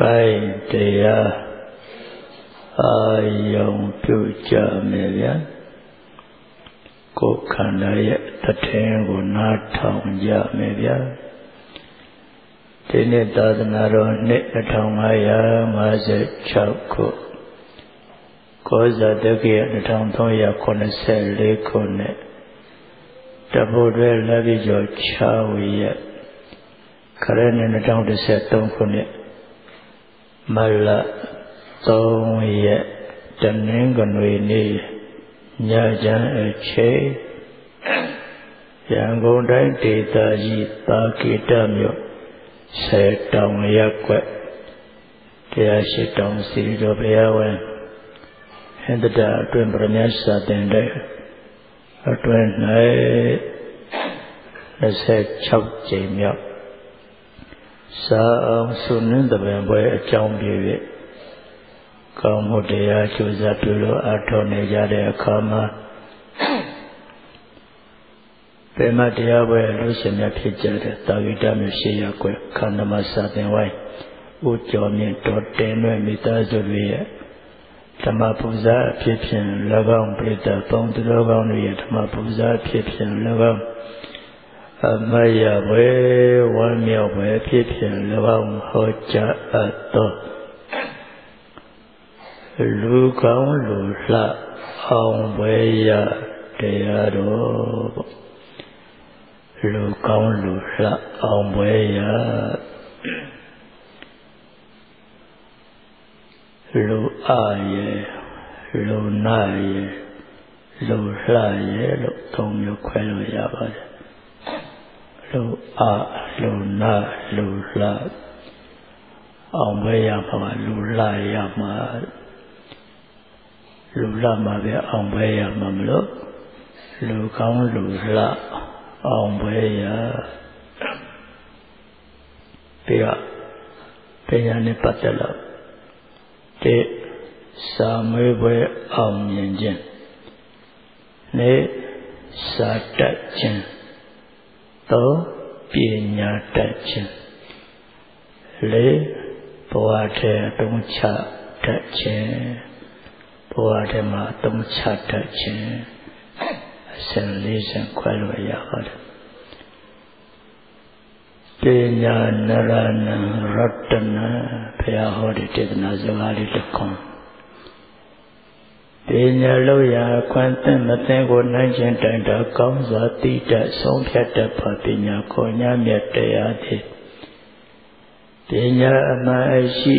ကိုင်းတရားအာယုံပြုကြမယ်ဗျာကိုယ်ခန္ဓာရဲ့တထင်းကိုနားထောင်ကြမယ်ဗျာဒီနေ့သာသနာတော်နှစ်2556ခုကောဇာတက္ကရာ1384ခုနှစ်တပုတ်တွဲလက်ပြီးကျော်6ဝီရဲ့ခရစ်နှစ်2013ခုနှစ် မလ3ရက်တနင်္ဂနွေနေ့ညချမ်းအချိန်ရန်ကုန်တိုင်းဒေသကြီးသာကေတမြို့ဆယ်တောင်ရက်ွက်တရားရှိတောင်စီတော်ဘုရားဝင်ဟင်္ဒတာအတွင်ပရမတ်စာတင်တဲ့အတွင်၌26ကြိမ်မြောက် စာအောင်ဆုနင်းတပင်ပွဲအကြောင်းပြည့်ကောင်းမှုတရားကျိုးစားပြုလို့အထောက်နေကြတဲ့အခါမှာပင်မတရားပွဲလူရှင်များဖြစ်ကြတဲ့တာဝိတမျိုးရှိရကွယ်ခန္ဓာမစာသင်ဝိုင်းဦးကျော်မြင့်တော်တင်ွဲ့မိသားစုတွေရဲ့ဓမ္မပူဇာအဖြစ်ဖြင့်၎င်းပြိတ္တပေါင်းသူတော်ကောင်းတွေရဲ့ဓမ္မပူဇာအဖြစ်ဖြင့်၎င်း အမယဘွယ်ဝမ်းမြောက်ဘွယ်ဖြစ်ဖြင့်၎င်းဟောကြားအပ်သောလူကောင်းလူလှအောင်ဘွယ်ရတရားတော်ပေါ့လူကောင်းလူလှအောင်ဘွယ်ရလူအားရဲ့လူနာရဲ့လူလှရဲ့လို့သုံးမျိုးခွဲလို့ရပါတယ် လူအားလူနာလူလှအောင်ဘွယ်ရမှာလူလှရမှာလူလှမှာပဲအောင်ဘွယ်ရမှာမလို့လူကောင်းလူလှအောင်ဘွယ်ရပြီးတော့ပညာနဲ့ပတ်သက်လို့တဲ့စာမေးပွဲအောင်မြင်ခြင်းနဲ့စာတတ်ခြင်း သုံးပညာတတ်ခြင်းလေးဘဝထဲတုံးချတတ်ခြင်းဘဝထဲမှာတုံးချတတ်ခြင်းအစဉ်လေးစဉ်ခွဲလို့ရပါတယ်ပညာနရဏရတနာဘုရားဟောတဲ့တေသနာစကားလေးတစ်ခွန်းပ ညာလို့ရာခွန်သင်မသိကိုနိုင်ခြင်းတိုင်တော့ကောင်းစွာသိတတ်ဆုံးဖြတ်တတ်ပါပညာခေါ်ညာမြတ်တရားသည်ပညာအမှန်အရှိ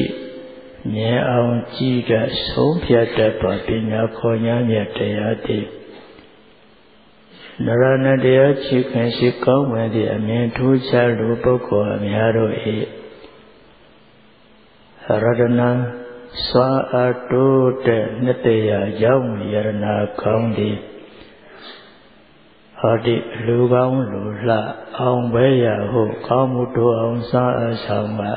မြင်အောင်ကြည့်တတ်ဆုံးဖြတ်တတ်ပါပညာခေါ်ညာမြတ်တရားသည်နရဏတရားချီခင်ရှိကောင်းဝင်သည့်အမြင်ထူးခြားလူပုဂ္ဂိုလ်အများတို့၏ရတနာ စွာအတိုးတဲ့နှစ်တရာရောက်ယရနာကောင်းသည်ဟောဒီလူကောင်းလူလှအောင်ပဲရဟုကောင်းမှုတို့အောင်စားအဆောင်မှာ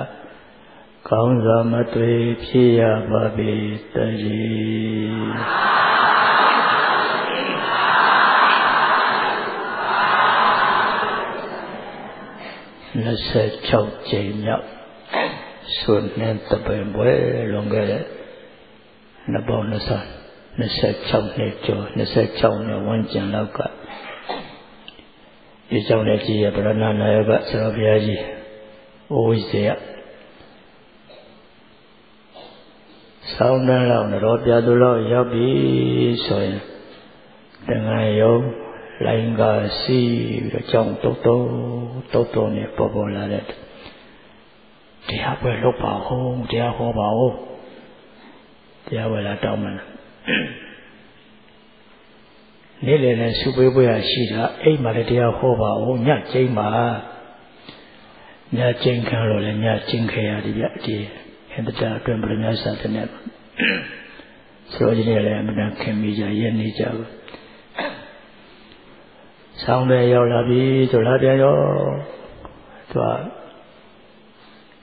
ကောင်းစွာမသွေဖြစ်ရပါပေတည်း26ကြိမ်မြောက် ဆွနှင်းတပင်ပွဲလွန်ခဲ့တဲ့နှစ်ပေါင်း20 26နှစ်ကျော်26နှစ်ဝန်းကျင်လောက်ကဒီကြောင့်လည်းကြည်ရဗရဏနာယကဆရာဘုရားကြီးအိုးဝိဇေယဆောင်းတန်းလောက်တော့ပြသူလောက်ရောက်ပြီဆိုရင်တန်ခါယုံလိုင်းကစီးပြီးတော့ကြောင်းတုတ်တုတ်တုတ်တုတ်နဲ့ပေါ်ပေါ်လာတဲ့ တရားပွဲလုပ်ပါဦးတရားဟောပါဦးတရားပွဲလာတောင်းမှန်းနေ့လည်နဲ့စုပေးပွဲရရှိတာအိမ်မှာလည်းတရားဟောပါဦးညကျင်းပါညကျင်းခံလို့လည်းညကျင်းခဲ့ရတယ်ဗျအဒီဟင်္ဒတာအတွင်ပြမြတ်စာတဲ့နဲ့ဆိုတော့ဒီနေ့လည်းအမှန်ခင်မိကြရဲ့နေကြဘူးဆောင်းတယ်ရောက်လာပြီဆိုလာပြန်ရောသူက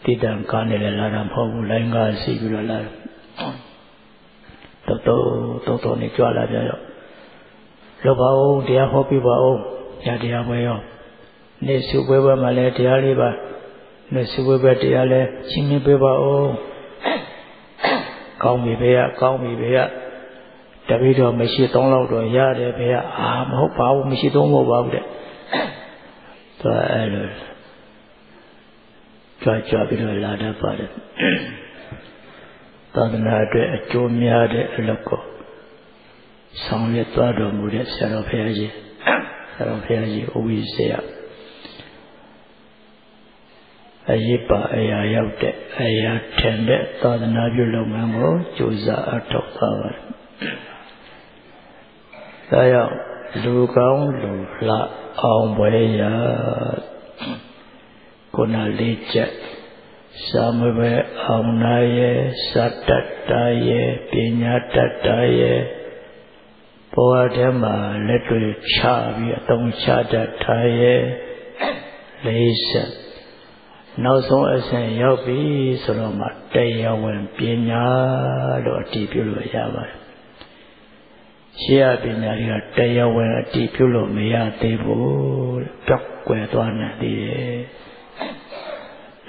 တိတံကားနဲ့လည်းလာတာမဟုတ်ဘူးလိုင်းကားစီပြီးတော့လာတော့တော့တော့တော့နေကြွလာကြရောလောပါအောင်တရားဟောပြပါအောင်ညာတရားပွဲရောနေ့စုပွဲပွဲမှာလည်းတရားလေးပါနေ့စုပွဲပွဲတရားလည်းရှင်းပြပေးပါအောင်ကောင်းပြီဘေးကကောင်းပြီဘေးကတပိတော့မရှိသုံးလောက်တော့ရတယ်ဘေးကအာမဟုတ်ပါဘူးမရှိသုံးမဟုတ်ပါဘူးတဲ့သူအဲ့လို ကြွကြွပြီးတော့လာတတ်ပါတယ်သာသနာအတွက်အကျိုးများတဲ့အလုပ်ကိုဆောင်ရွက်သွားတော်မူတဲ့ဆရာတော်ဘုရားကြီးဆရာတော်ဘုရားကြီးဥဝိစေယအရေးပါအရာရောက်တဲ့အရာထင်တဲ့သာသနာပြုလုပ်ငန်းကိုကြိုးစားအထောက်ထားပါတယ်။ဒါကြောင့်လူကောင်းလူလှအောင်ပွဲရာ ခုနလေးချက်စာမပဲအောင်နာရဲ့စတ္တတရဲ့ပညာတတ္တရဲ့ဘဝထဲမှာလက်တွေချပြီးအသုံးချတတ်ထားရဲ့လေးဆက်နောက်ဆုံးအဆင့်ရောက်ပြီဆိုတော့မှတရားဝင်ပညာလို့အတည်ပြုလို့ရပါတယ်ရှေးရပညာတွေကတရားဝင်အတည်ပြုလို့မရသေးဘူးပြောက်ွယ်သွားနေသေးတယ်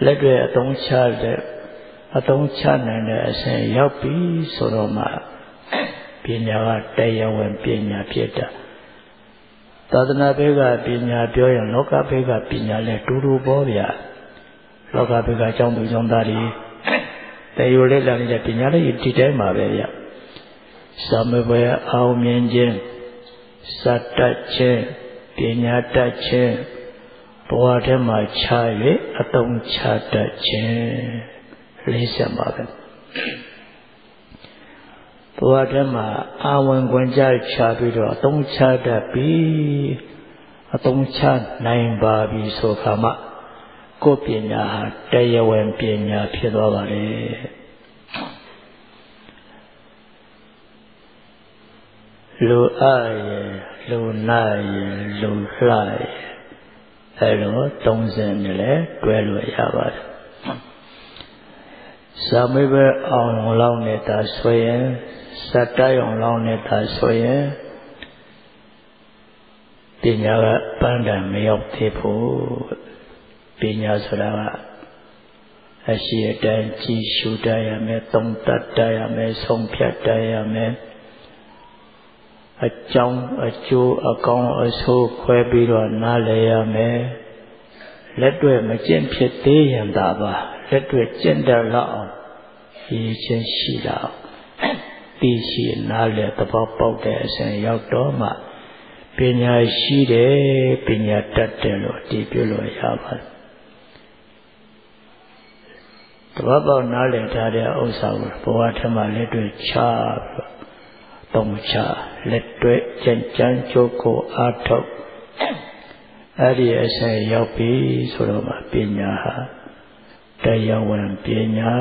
လက်တွေအသုံးချတဲ့အသုံးချနိုင်တဲ့အဆင့်ရောက်ပြီဆိုတော့မှပညာကတရားဝင်ပညာဖြစ်တာသာသနာ့ဘက်ကပညာပြောရင်လောကဘက်ကပညာလည်းတူတူပေါ်ဗျာလောကဘက်ကအကြောင်းသူကြောင့်သားတွေတေယိုလေးလာနေတဲ့ပညာလေးဒီတိုင်းမှာပဲဗျသမဘွယ်အောင်မြင်ခြင်းစတတ်ခြင်းပညာတတ်ခြင်း ဘဝထဲမှာခြား၍အတုံးချတတ်ခြင်းလေးဆက်ပါပဲဘဝထဲမှာအာဝင်ခွင့်ကြချပြီးတော့အတုံးချတတ်ပြီးအတုံးချနိုင်ပါပြီဆိုခါမှကိုယ်ပညာဟာတရားဝင်ပညာဖြစ်သွားပါလေလူအရဲ့လူနာရဲ့လူလှရဲ့ အဲလို30နဲ့လည်းတွဲလို့ရပါတယ်သာမေဘအောင်လောင်းနေတာဆိုရင်စတ္တယုံလောင်းနေတာဆိုရင်ပညာကပန်းတန်မရောက်သေးဘူးပညာဆိုတာကအရှိအတိုင်းကြည်ရှုတတ်ရမယ်သုံးသပ်တတ်ရမယ်ဆုံးဖြတ်တတ်ရမယ် အကြောင်းအကျိုးအကောင်းအဆိုးခွဲပြီးတော့နားလည်ရမယ်လက်တွေ့မကျင့်ဖြစ်သေးရင်သာပါလက်တွေ့ကျင့်တတ်လောက်အောင်ရည်ချင်းရှိလာအောင်သိရှိနားလည်သဘောပေါက်တဲ့အစဉ်ရောက်တော့မှပညာရှိတယ်ပညာတတ်တယ်လို့အတည်ပြုလို့ရပါတယ်သဘောပေါက်နားလည်ထားတဲ့ဥစ္စာကိုဘဝထမှာလက်တွေ့ချပြီးတော့တုံချ လက်တွေ့ကြံကြံကြိုးကိုအားထုတ်အဲ့ဒီအဆက်ရောက်ပြီဆိုတော့မှပညာဟာတရားဝင်ပညာ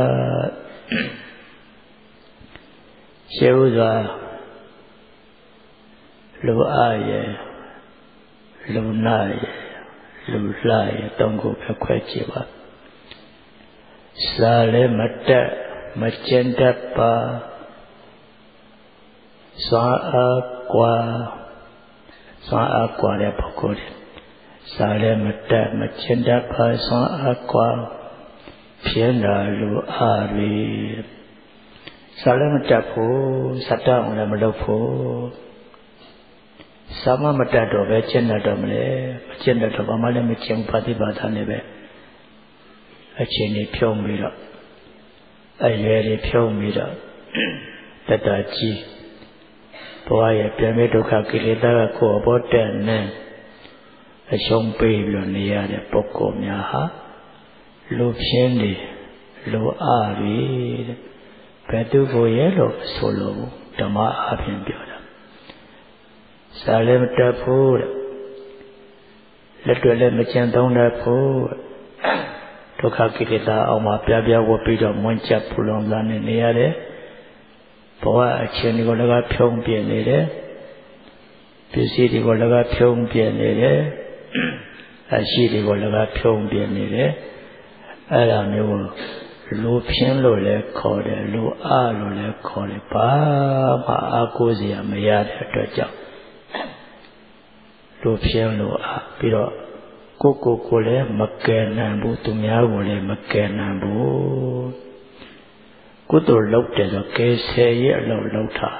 ရှေးဥစွာလူအားရဲ့လူနာရဲ့လူလှရဲ့တုံးကိုပဲခွဲကြည့်ပါစာလည်းမတက်မကျင်တတ်ပါ စွာအားကွာစွာအားကွာတဲ့ပုဂ္ဂိုလ်စာလည်းမတက်မကျင်တတ်ပါစွာအားကွာဖြစ်လာလူအားရီစာလည်းမတက်ဘူးစတအောင်လည်းမလုပ်ဘူးစာမမတက်တော့ပဲကျင့်တတ်တော့မလဲမကျင့်တတ်တော့ဘာမှလည်းမကျင့်ပါတိပါဒနဲ့ပဲအချိန်တွေဖြုံးပြီးတော့အရွယ်တွေဖြုံးပြီးတော့တတကြီး ဘဝရဲ့ပြမေဒုက္ခကိလေသာကကိုယ်အပေါ်တက်နေအရှုံးပေးပြီးတော့နေရတဲ့ပုဂ္ဂိုလ်များဟာလူဖြင်းတွေလူအားတွေဘယ်သူကိုရဲ့လို့ဆိုလို့ဓမ္မအပြင်ပြောတာစာလည်းမတက်ဘူးတဲ့လက်တွေ့လည်းမကျန်သုံးတတ်ဘူးဒုက္ခကိလေသာအောင်မှာပြပြဝတ်ပြီးတော့မွန်းချက်ပူလောင်လာနေနေရတယ် ဘဝအချင်းတွေကိုလည်းဖြုံးပြနေတယ်ပစ္စည်းတွေကိုလည်းဖြုံးပြနေတယ်အရှိတွေကိုလည်းဖြုံးပြနေတယ်အဲ့ဒါမျိုးလူဖြင်းလို့လည်းခေါ်တယ်လူအားလို့လည်းခေါ်တယ်ဘာမှအားကိုးစရာမရတဲ့အတွက်ကြောင့်လူဖြင်းလို့အားပြီးတော့ကိုကိုကိုလည်းမကယ်နိုင်ဘူးသူများကိုလည်းမကယ်နိုင်ဘူး ကုသိုလ်လုပ်တယ်ဆိုကဲဆယ်ရဲ့အလုပ်လုပ်တာ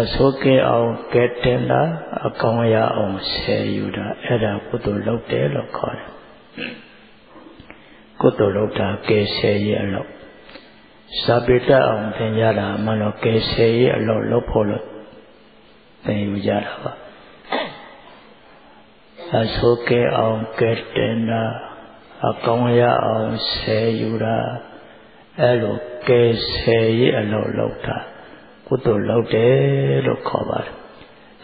အဆိုးကဲအောင်ကဲတင်တာအကောင်ရအောင်ဆယ်ယူတာအဲ့ဒါကုသိုလ်လုပ်တယ်လို့ခေါ်တယ်ကုသိုလ်လုပ်တာကဲဆယ်ရဲ့အလုပ်စာပေတတ်အောင်သင်ကြတာမှတော့ကဲဆယ်ရဲ့အလုပ်လုပ်ဖို့လို့သင်ယူကြတာပါအဆိုးကဲအောင်ကဲတင်တာအကောင်ရအောင်ဆယ်ယူတာ အဲ့လိုကဲဆယ်ရဲ့အလုပ်လုပ်တာကုသိုလ်လုပ်တယ်လို့ခေါ်ပါတယ်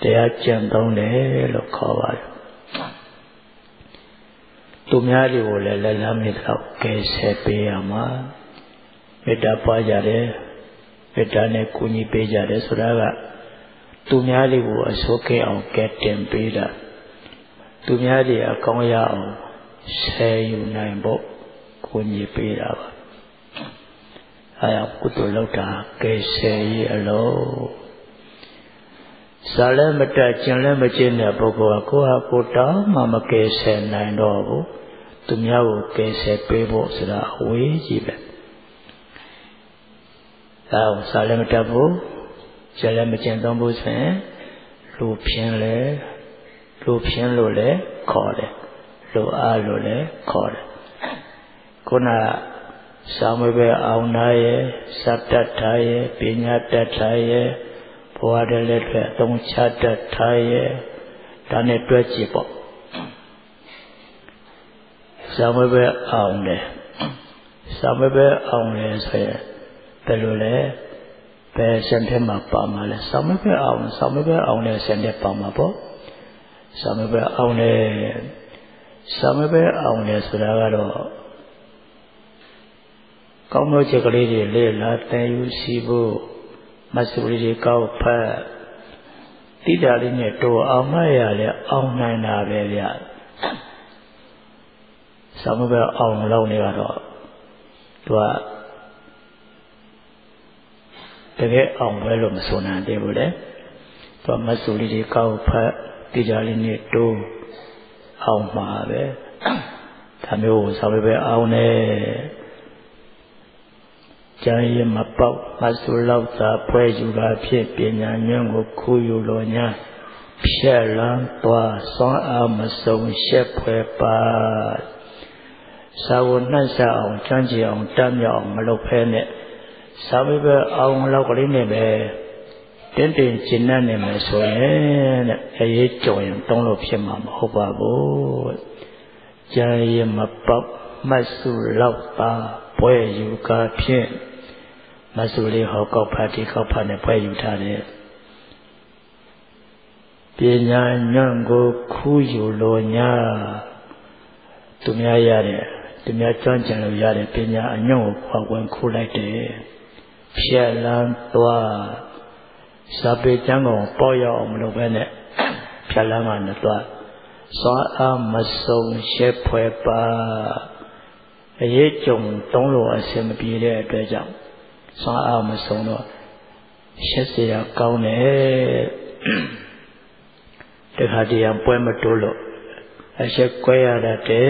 တရားကျင့်သုံးတယ်လို့ခေါ်ပါတယ်သူများတွေကိုလည်းလက်လမ်းမြေတော့ကဲဆယ်ပေးရမှာမေတ္တာပွားကြတယ်မေတ္တာနဲ့ကုညီပေးကြတယ်ဆိုတာကသူများတွေကိုအစိုးကဲအောင်ကဲတင်ပေးတာသူများတွေအကောင်းရအောင်ဆယ်ယူနိုင်ဖို့ကုညီပေးတာပါ အဲဒါကုသိုလ်လုပ်တာကဲဆယ်ရေးအလုံးစာလည်းမတက်ကျင်လည်းမကျင်တဲ့ပုဂ္ဂိုလ်ကကိုယ့်ဟာကိုယ်တောင်းမှမကယ်ဆယ်နိုင်တော့ဘူးသူများကိုကယ်ဆယ်ပေးဖို့ဆိုတာအဝေးကြီးပဲဒါကိုစာလည်းမတက်ဘူးကျင်လည်းမကျင်တော့ဘူးဆိုရင်လူဖြင်းလဲလူဖြင်းလို့လည်းခေါ်တယ်လူအားလို့လည်းခေါ်တယ်ခုနက စာမပဲအောင်နာရဲ့စတ္တထားရဲ့ပညာတတ်ထားရဲ့ဘဝတည်းလည်းအတွက်အသုံးချတတ်ထားရဲ့ဒါနဲ့တွဲကြည့်ပေါ့စာမပဲအောင်တယ်စာမပဲအောင်တယ်ဆိုရင်ဘယ်လိုလဲဘယ်စံထဲမှာပါမှာလဲစာမပဲအောင်စာမပဲအောင်တဲ့စံထဲပါမှာပေါ့စာမပဲအောင်တယ်စာမပဲအောင်တယ်ဆိုတာကတော့ ကောင်းသောချက်ကလေးတွေလေ့လာသင်ယူစီဖို့မဆူလေးတွေကောက်ဖတ်တိတာလေးနဲ့တော်အောင်မရလဲအောင်နိုင်တာပဲဗျ။သမဘအောင်လောက်နေတော့သူကတကယ်အောင်ပဲလို့မဆိုနိုင်သေးဘူးလေ။သူကမဆူလေးတွေကောက်ဖတ်တိတာလေးနဲ့တော်အောင်မှာပဲ။ဒါမျိုးသမဘအောင်နေ ကြံရမပေါက်မဆူလောက်သာဖွဲယူတာဖြစ်ပညာဉာဏ်ကိုခူးယူလိုညာဖြက်လန်းသွားစွမ်းအားမစုံရှက်ဖွဲပါသာဝနှံ့ဆက်အောင်ကြံ့ကြအောင်တတ်မြောက်အောင်မလုပ်ဖဲနဲ့သာဝိဘအောင်လောက်ကလေးနဲ့ပဲတင်းတင်းကျဉ်းနေမယ်ဆိုရင်တဲ့အရေးကြုံရင်တုံးလို့ဖြစ်မှာမဟုတ်ပါဘူးကြံရမပေါက်မဆူလောက်သာပွဲယူကားဖြင့် မဆူလေးဟောကောက်ဖတ်ဒီကောက်ဖတ်နဲ့ပွဲယူထားတယ်ပညာညံ့ကိုခူးယူလိုညာသူများရတဲ့သူများကြွကြံလို့ရတဲ့ပညာအညွန့်ကိုခွာဝင်ခူးလိုက်တယ်ဖြက်လန်းသွားစာပေကျမ်းကောင်ပေါ်ရအောင်မလုပ်ဘဲနဲ့ဖြက်လန်းမှနဲ့သွားစွာအားမစုံရှက်ဖွယ်ပါအရေးကြုံတုံးလို့အဆင်မပြေတဲ့အတွက်ကြောင့် စွမ်းအားမဆုံးတော့ရှက်เสียကောင်းတယ်တခါတည်းပွဲမတိုးလို့အရှက်ကွဲရတတ်တယ်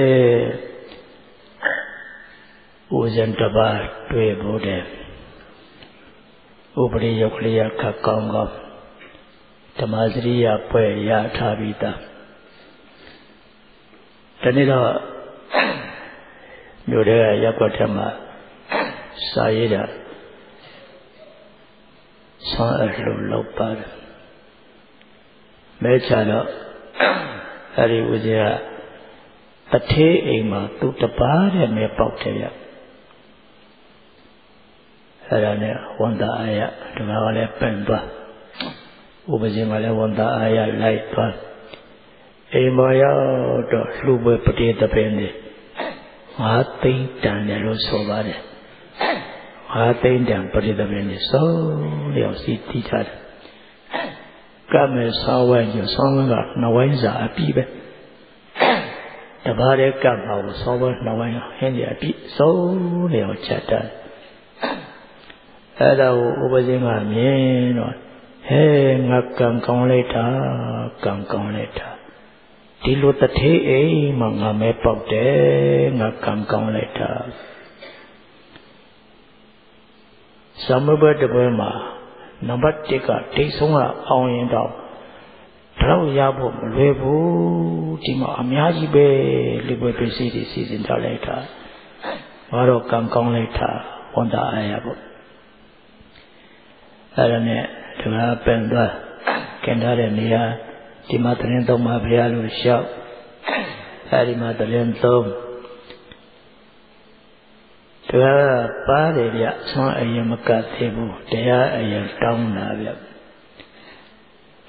ဦးဇင်တပါတွေ့ဖို့တဲ့ဥပရိယုတ်ကလေးခတ်ကောင်းကောင်းဓမ္မစရိယပွဲရထားပြီးသားဒီနေ့တော့မြို့ထဲကရပ်ကွက်ထက်မှာစာရေးတာ ဆွမ်းအလှလောက်ပါတယ်မဲချတော့အဲ့ဒီဦးဇင်းကတထေးအိမ်မှာသူတပားတဲ့မဲပေါက်တယ်ရအဲ့ဒါနဲ့ဝန်တာအာရဒီမှာကလည်းပင့်သွားဥပဇင်းကလည်းဝန်တာအာရလိုက်သွားအိမ်ပေါ်ရောက်တော့လှူပွဲပတိတပင်းနေငါသိမ့်တန်တယ်လို့ဆိုပါတယ် ငါသိမ့်တန်ပရိသမင်းနေစုံလျောက်စီတီးထားတယ်ကမဲ့ဆောင်းဝိုင်းကျဆောင်းဝိုင်းကနှဝိုင်းစာအပြည့်ပဲတပါးတဲ့ကပ်ပါလို့ဆောင်းဝိုင်းနှဝိုင်းဟင်းကြအပြည့်စုံလျောက်ချက်တယ်အဲ့ဒါကိုဥပဇင်းကမြင်တော့ဟဲငါကံကောင်းလိုက်တာကံကောင်းလိုက်တာဒီလိုတထေးအိမ်မှာငါမဲပေါက်တယ်ငါကံကောင်းလိုက်တာ ဇမဘတ်တပွဲမှာနံပါတ်1ကတိတ်ဆုံးကအောင်ရင်တော့တော့ရဖို့မလွယ်ဘူးဒီမှာအများကြီးပဲလူပွဲပစ္စည်းတွေစီစဉ်ထားလိုက်တာဘာတော့ကံကောင်းလိုက်တာဝန်တာအားရဖို့အဲ့ဒါနဲ့ဒီမှာပင်သွားကျန်ထားတဲ့နေရာဒီမှာတရင်သုံးပါဘုရားလို့လျှောက်အဲဒီမှာတရင်သုံး တရားပါတယ်ဗျဆွမ်းအရင်မကတ်သေးဘူးတရားအရင်တောင်းတာဗျ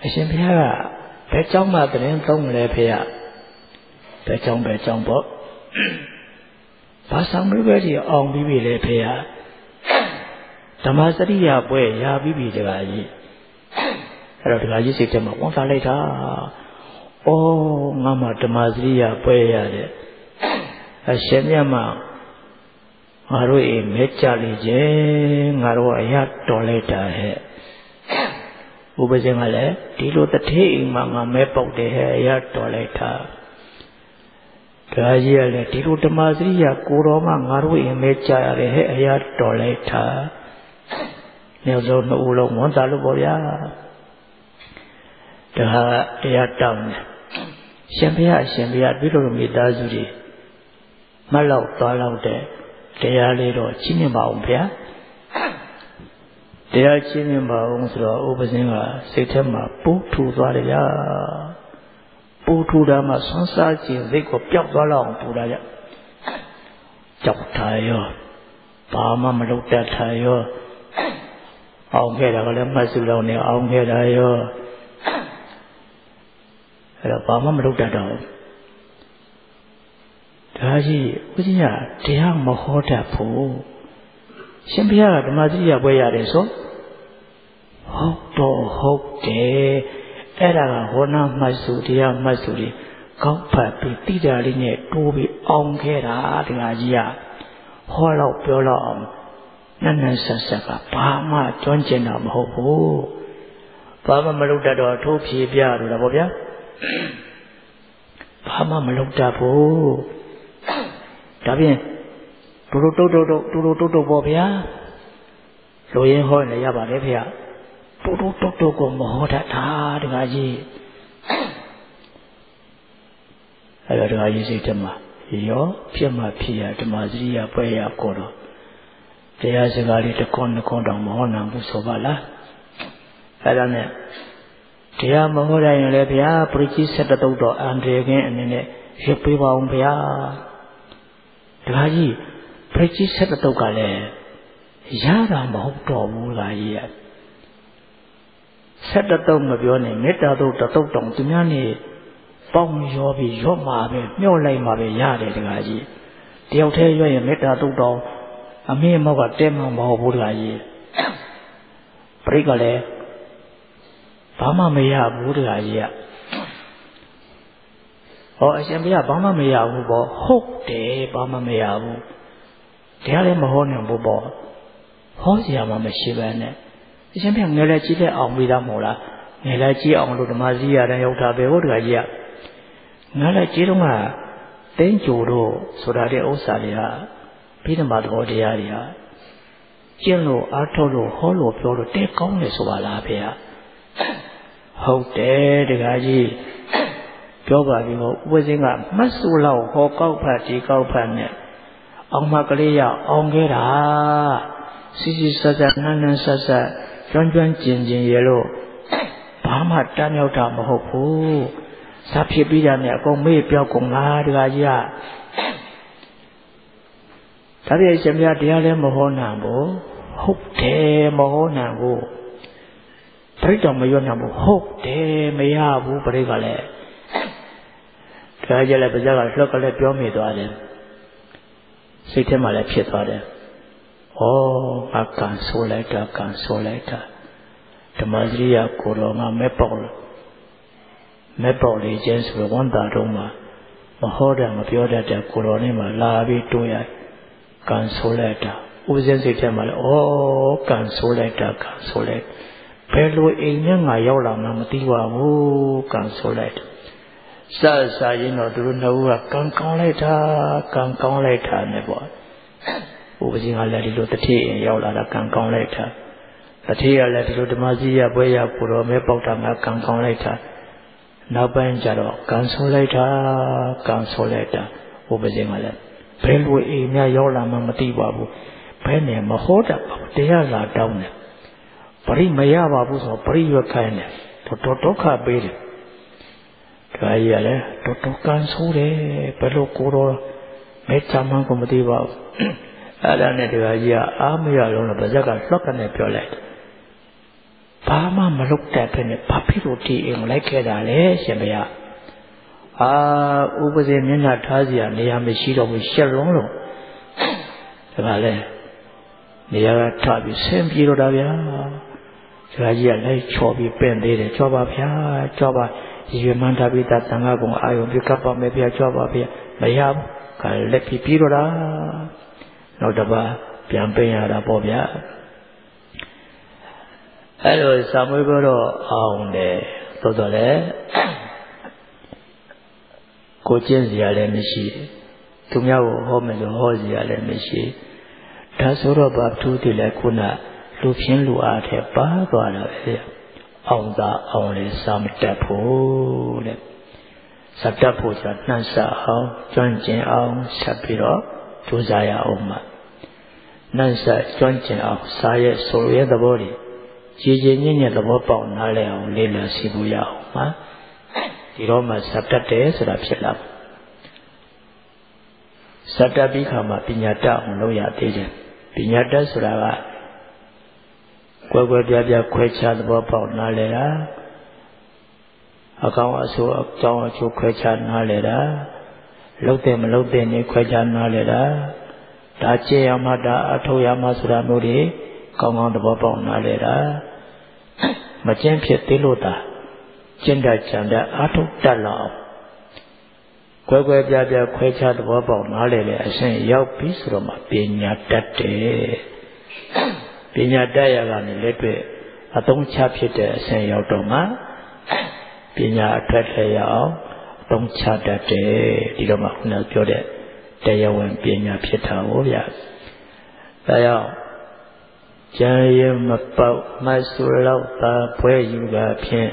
အရှင်ဘုရားကဘယ်ကြောင့်မှတရင်သုံးမလဲဖေရဘယ်ကြောင့်ဘယ်ကြောင့်ပေါ့ဘာဆောင်ပြီးပဲဒီအောင်ပြီးပြီလေဖေရဓမ္မစရိယပွဲရပြီးပြီတကားကြီးအဲ့တော့ဒကာကြီးစိတ်ထဲမှာဝန်စားလိုက်တာ။အော်ငါမှဓမ္မစရိယပွဲရတဲ့အရှင်မြတ်မှာ ငါတို့အိမ်မဲကြလိခြင်းငါတို့အရာတော်လိုက်တာဟဲ့။ဥပဇင်ကလည်းဒီလိုတထေးအိမ်မှာငါမဲပုတ်တယ်ဟဲ့အရာတော်လိုက်တာ။ဒါကြီးကလည်းဒီလိုဓမ္မစရိယကိုတော်မှငါတို့အိမ်မဲကြရတယ်ဟဲ့အရာတော်လိုက်တာ။နောက်ဆုံးနှစ်ဦးလုံးဝန်စားလို့ပေါ့ဗျာ။ဒါဟာတရားတောင်းတယ်ရှင်ဘုရားရှင်ဘုရားပြုလို့မိသားစုတွေမလောက်သွားလောက်တဲ့ တရားလေးတော့ချင်းမြပါအောင်ဗျာတရားချင်းမြပါအောင်ဆိုတော့ဥပဇင်းကစိတ်ထဲမှာပူထူသွားတယ်ဗျာပူထူတာမှဆွမ်းစားခြင်းစိတ်ကိုပျောက်သွားလောက်အောင်ပူတာကြကြောက်ထားရောဘာမှမလုပ်တတ်ထားရောအောင်ခဲ့တာကလည်းမှတ်စုလောက်နေအောင်ခဲ့တာရောအဲ့တော့ဘာမှမလုပ်တတ်တော့ဘူး ဒါကြီးဦးဇင်းကတရားမဟောတတ်ဘူးရှင်ဘုရားကဓမ္မစရိယပွဲရတယ်ဆိုဟုတ်တော့ဟုတ်တယ်အဲ့ဒါကဝဏမှတ်စုတရားမှတ်စုတွေကောက်ဖတ်ပြီးတိတာလေးနဲ့တိုးပြီးအောင်ခဲ့တာတရားကြီးကဟောတော့ပြောတော့အောင်နတ်နတ်ဆက်ဆက်ကဘာမှကျွမ်းကျင်တာမဟုတ်ဘူးဘာမှမလုပ်တတ်တော့ထိုးဖြေပြလို့လားဗောဗျာဘာမှမလုပ်တတ်ဘူး ဒါဖြင့်တူတူတုတ်တုတ်တူတူတုတ်တုတ်ပေါ့ဗျာလူရင်းဟောနေရပါလေဖေ။တူတူတုတ်တုတ်ကိုမဟောတတ်တာတခါကြီးအဲ့တော့တခါကြီးစိတ်ထဲမှာရောဖြစ်မှဖြစ်ရဓမ္မစရိယပွဲရကိုတော့တရားစကားလေးတစ်ခွန်းတစ်ခွန်းတောင်မဟောနိုင်ဘူးဆိုပါလားအဲ့ဒါနဲ့တရားမဟောတိုင်းလည်းဗျာပရိချိဆက်တုတ်တော်အန္တရာယ်ကင်းအနေနဲ့ရပေးပါအောင်ဗျာ တခါကြီးပရိချိဆက်တုတ်ကလည်းရတာမဟုတ်တော့ဘူးလားကြီးရဆက်တုတ်မပြောနဲ့မေတ္တာတုတ်တုတ်တောင်သူများနေပေါင်းရောပြီးရော့မှာပဲမျောလိုက်မှာပဲရတယ်တခါကြီးတယောက်တည်းရွရင်မေတ္တာတုတ်တော်အမေမောက်ကတဲမှမဟုတ်ဘူးတခါကြီးပရိကလည်းဘာမှမရဘူးတခါကြီးက ဟောအရှင်ဘုရားဘာမှမရဘူးပေါ့ဟုတ်တယ်ဘာမှမရဘူးတရားလည်းမဟောနိုင်ဘူးပေါ့ဟောစရာမှမရှိပဲနဲ့အရှင်ဘုရားငယ်လည်းကြီးတဲ့အောင်ပြီးသားမဟုတ်လားငယ်လည်းကြီးအောင်လို့ဓမ္မစည်းရတဲ့ရောက်တာပဲဟုတ်တခါကြီးကငယ်လည်းကြီးတော့ကတင်းကြိုတို့ဆိုတာတဲ့ဥစ္စာတွေကပြီးဓမ္မသဘောတရားတွေကကျင့်လို့အားထုတ်လို့ဟောလို့ပြောလို့တဲကောင်းတယ်ဆိုပါလားဖေ။ဟုတ်တယ်တခါကြီး ပြောပါပြီဟောဥပဇင်းကမတ်စုလောက်ဟောကောက်ဖတ်ဒီကောက်ဖတ်နဲ့အောင်မကလေးရအောင်ခဲ့တာစီစီဆက်ဆက်နှမ်းနှမ်းဆက်ဆက်ကျွမ်းကျွမ်းကျင်ကျင်ရလို့ဘာမှတမ်းရောက်တာမဟုတ်ဘူးဇာဖြစ်ပြီးတာနဲ့အကုန်မေ့ပြောက်ကုန်လားတခါကြီးကဒါပြည့်ရှင်ပြတရားလည်းမဟောနိုင်ဘူးဟုတ်တယ်မဟောနိုင်ဘူးပြိတ္တော်မရွတ်နိုင်ဘူးဟုတ်တယ်မရဘူးပြိကလည်း ဒါကြလည်းပါဇက်ကလှောက်ကလည်းပြောမိသွားတယ်စိတ်ထဲမှာလည်းဖြစ်သွားတယ်ဩအကံဆိုလိုက်တာကံဆိုလိုက်တာဓမ္မစရိယကိုတော်ငါမဲ့ပေါက်မဲ့ပေါက်လေးချင်းဆိုဝန်တာတော့မှာမဟောတယ်မပြောတတ်တဲ့ကိုတော်နဲ့မှလာပြီးတွန်းရကံဆိုလိုက်တာဥပဇင်းစိတ်ထဲမှာလည်းဩကံဆိုလိုက်တာကံဆိုလိုက်ဘယ်လိုအိမ်နဲ့ငါရောက်လာမှမသိပါဘူးကံဆိုလိုက် စစရင်တော့သူတို့နှစ်ဦးကကံကောင်းလိုက်တာကံကောင်းလိုက်တာနဲ့ပေါ့ဥဥပဇင်ကလည်းဒီလိုတတိရင်ရောက်လာတာကံကောင်းလိုက်တာတတိကလည်းဒီလိုဓမ္မစီရပွဲရပူတော်မဲပေါက်တာငါကံကောင်းလိုက်တာနောက်ပိုင်းကျတော့ကံဆိုးလိုက်တာကံဆိုးလိုက်တာဥပဇင်ကလည်းဘယ်လိုအိမ်များရောက်လာမှမသိပါဘူးဘယ်နဲ့မဟောတတ်ပါဘူးတရားလာတောင်းတယ်ပရိမရပါဘူးဆိုပရိရွက်ခိုင်းတယ်တော်တော်ဒုက္ခပေးတယ် ဒါကြီးကလည်းတော်တော်ကံဆိုးတယ်ဘယ်လိုကိုတော့မဲချမှန်းကိုမသိပါဘူးအဲ့ဒါနဲ့တရားကြီးကအားမရလုံးတော့ဗဇက်ကလှော့ကနေပြောလိုက်တယ်ဘာမှမလုပ်တတ်ဘဲနဲ့ဘာဖြစ်လို့ဒီအိမ်လိုက်ခဲ့တာလဲရှင်ဗျာအာဥပဇေမျက်နှာထားစရာနေရာမရှိတော့ဘူးရှက်လုံးလို့ဒါကလည်းနေရာကထပြီးဆင်းပြေတော့တာဗျာဆရာကြီးကလိုက်ချော်ပြီးပင့်သေးတယ်ချော်ပါဗျာချော်ပါ ရွေမှန်းထားပြီးသားတန်ခါကုံအာယုံပြကပ်ပါမယ်ဗျာချော်ပါဗျာမရဘူးကလက်ပြီးပြေတော့တာနောက်တစ်ပါးပြန်ပင်ရတာပေါ့ဗျာအဲ့လိုစာမွေးတော့အောင်တယ်သို့တော်လည်းကိုကျင့်စရာလည်းမရှိသူများကိုဟောမယ်လို့ဟောစရာလည်းမရှိဒါဆိုတော့ဘာထူးတယ်လဲခုနလူဖြင်းလူအားထဲပါသွားတာပဲ အောင်သာအောင်လေစာမတက်ဖို့တဲ့စတက်ဖို့ဆိုနှံ့ဆက်အောင်ကျွမ်းကျင်အောင်ဆက်ပြီးတော့ကြိုးစားရအောင်မှာနှံ့ဆက်ကျွမ်းကျင်အောင်စာရဲ့ဆိုရဲ့သဘောတွေကြည်ကြည်ညင်ညင်သဘောပေါက်နားလည်အောင်လေ့လာစီဖို့ရအောင်မှာဒီတော့မှစတက်တယ်ဆိုတာဖြစ်လာစတက်ပြီးခါမှပညာတတ်အောင်လုပ်ရသေးတယ်ပညာတတ်ဆိုတာက ကွယ်ကွယ်ပြားပြားခွဲခြားသဘောပေါက်နားလည်တာအကောင်အဆိုးအကြောင်းအချို့ခွဲခြားနားလည်တာလုတ်တဲ့မလုတ်တဲ့နေခွဲခြားနားလည်တာဒါကျေရမှဒါအထောက်ရမှဆိုတာမျိုးတွေကောင်းကောင်းသဘောပေါက်နားလည်တာမကျင့်ဖြစ်သေးလို့သာကျင့်တတ်ကြံတဲ့အထုတ်တတ်လောက်ကွယ်ကွယ်ပြားပြားခွဲခြားသဘောပေါက်နားလည်တဲ့အဆင့်ရောက်ပြီဆိုတော့မှပညာတတ်တယ် ပညာတတ်ရကနေလက်တွေ့အသုံးချဖြစ်တဲ့အဆင့်ရောက်တော့မှပညာအထက်ထရအောင်အသုံးချတတ်တယ်ဒီတော့မှခုနပြောတဲ့တရားဝင်ပညာဖြစ်တာဟောဗျာဒါကြောင့်ကြံရမပေါက်မဆူလောက်သာဖွဲယူတာဖြင့်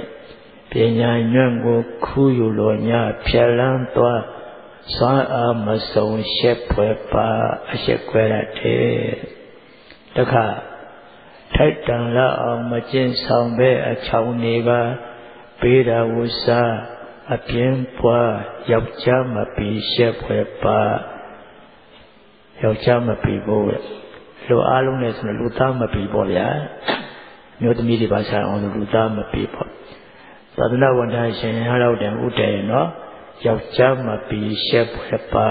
ပညာညွန့်ကိုခူးယူလို့ညဖြက်လန်းသွားစွမ်းအားမစုံရှက်ဖွယ်ပါအရှက်ခွဲရတယ်တခါ ထိုက်တန်လောက်အောင်မကျင့်ဆောင်ပဲအချောင်းနေပါပေးတာဝုစားအပြင်းပွားယောက်ျားမပီရှက်ဖွယ်ပါယောက်ျားမပီဖို့လူအားလုံးနဲ့ဆိုလူသားမပီပေါ့ဗျာမျိုးသမီးတွေပါဆိုင်အောင်လူသားမပီပေါ့သာသနာဝန်ထမ်းရှင်ဟာတော့တယ်ဥတည်နော်ယောက်ျားမပီရှက်ဖွယ်ပါ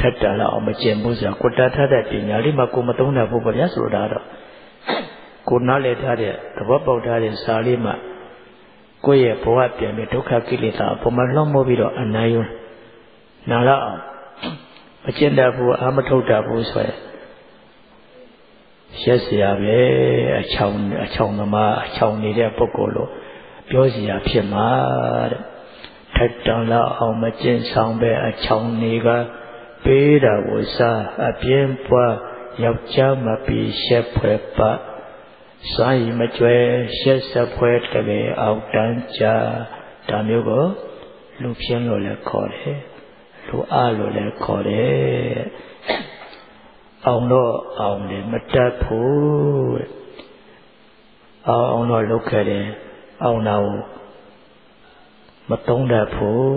ထက်တာလောက်မကျင်ဘူးဆိုတာကိုတာထတဲ့ပညာလေးမှကိုမသုံးနိုင်ဘူးပေါ့ဗျာဆိုတာတော့ကိုနားလည်ထားတဲ့သဘောပေါက်ထားတဲ့စာလေးမှကိုယ့်ရဲ့ဘဝပြန်ပြီးဒုက္ခကိလေသာပုံမှန်လွှမ်းမိုးပြီးတော့အနိုင်ယူနာလောက်အောင်မကျင့်တတ်ဘူးအာမထုတ်တတ်ဘူးဆိုရင်ရက်เสียပဲအချောင်အချောင်သမားအချောင်နေတဲ့ပုဂ္ဂိုလ်လို့ပြောเสียဖြစ်မှာတဲ့ထက်တန်လောက်အောင်မကျင့်ဆောင်ပဲအချောင်နေက ပေးတာကိုစားအပြင်းပွားယောက်ျားမပီရှက်ဖွယ်ပစွမ်းရည်မကြွယ်ရှက်စဖွဲတကယ်အောက်တန်းကြဒါမျိုးကိုလူပြင်းလို့လည်းခေါ်တယ်လူအားလို့လည်းခေါ်တယ်အောင်တော့အောင်တယ်မတတ်ဖို့အောင်အောင်တော့လုပ်ခဲ့တယ်အောင်တာကိုမတုံးတတ်ဖို့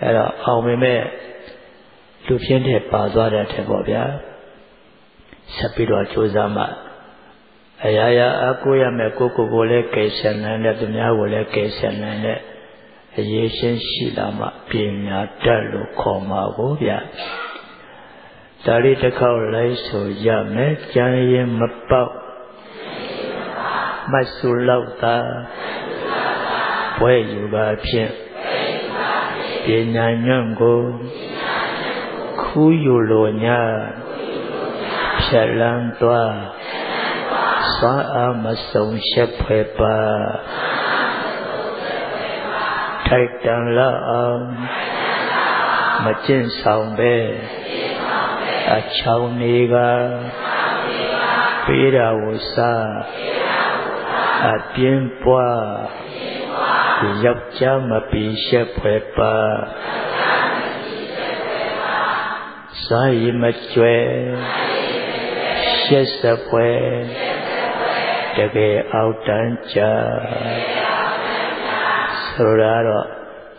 အဲ့တော့အောင်ပေမဲ့ လူပြင်းတဲ့ပါသွားတဲ့ထက်ပေါ့ဗျာဆက်ပြီးတော့ကြိုးစားမှအရာရာအကိုရမယ်ကိုကိုကိုလည်းကယ်ဆယ်နိုင်တဲ့သူများကိုလည်းကယ်ဆယ်နိုင်တဲ့အရေးရှင်းရှိလာမှပညာတတ်လို့ခေါ်မှာကိုဗျဒါလေးတစ်ခေါက်လိုက်ဆိုရမယ်ကြံရင်မပေါက်မဆူလောက်သာဘွဲယူပါဖြင့်ပညာညွန့်ကို ခူးယူလိုညာဖြက်လန်းသွားစွမ်းအားမစုံရှက်ဖွယ်ပါထိုက်တန်လောက်အောင်မကျင့်ဆောင်ပဲအအချောင်းနေကပေးတာဝစအပြင်းပွားယောက်ျားမပီရှက်ဖွယ်ပါ စာရည်မကျွဲရှက်စပွဲတကယ်အောက်တန်းကြဆိုရတော့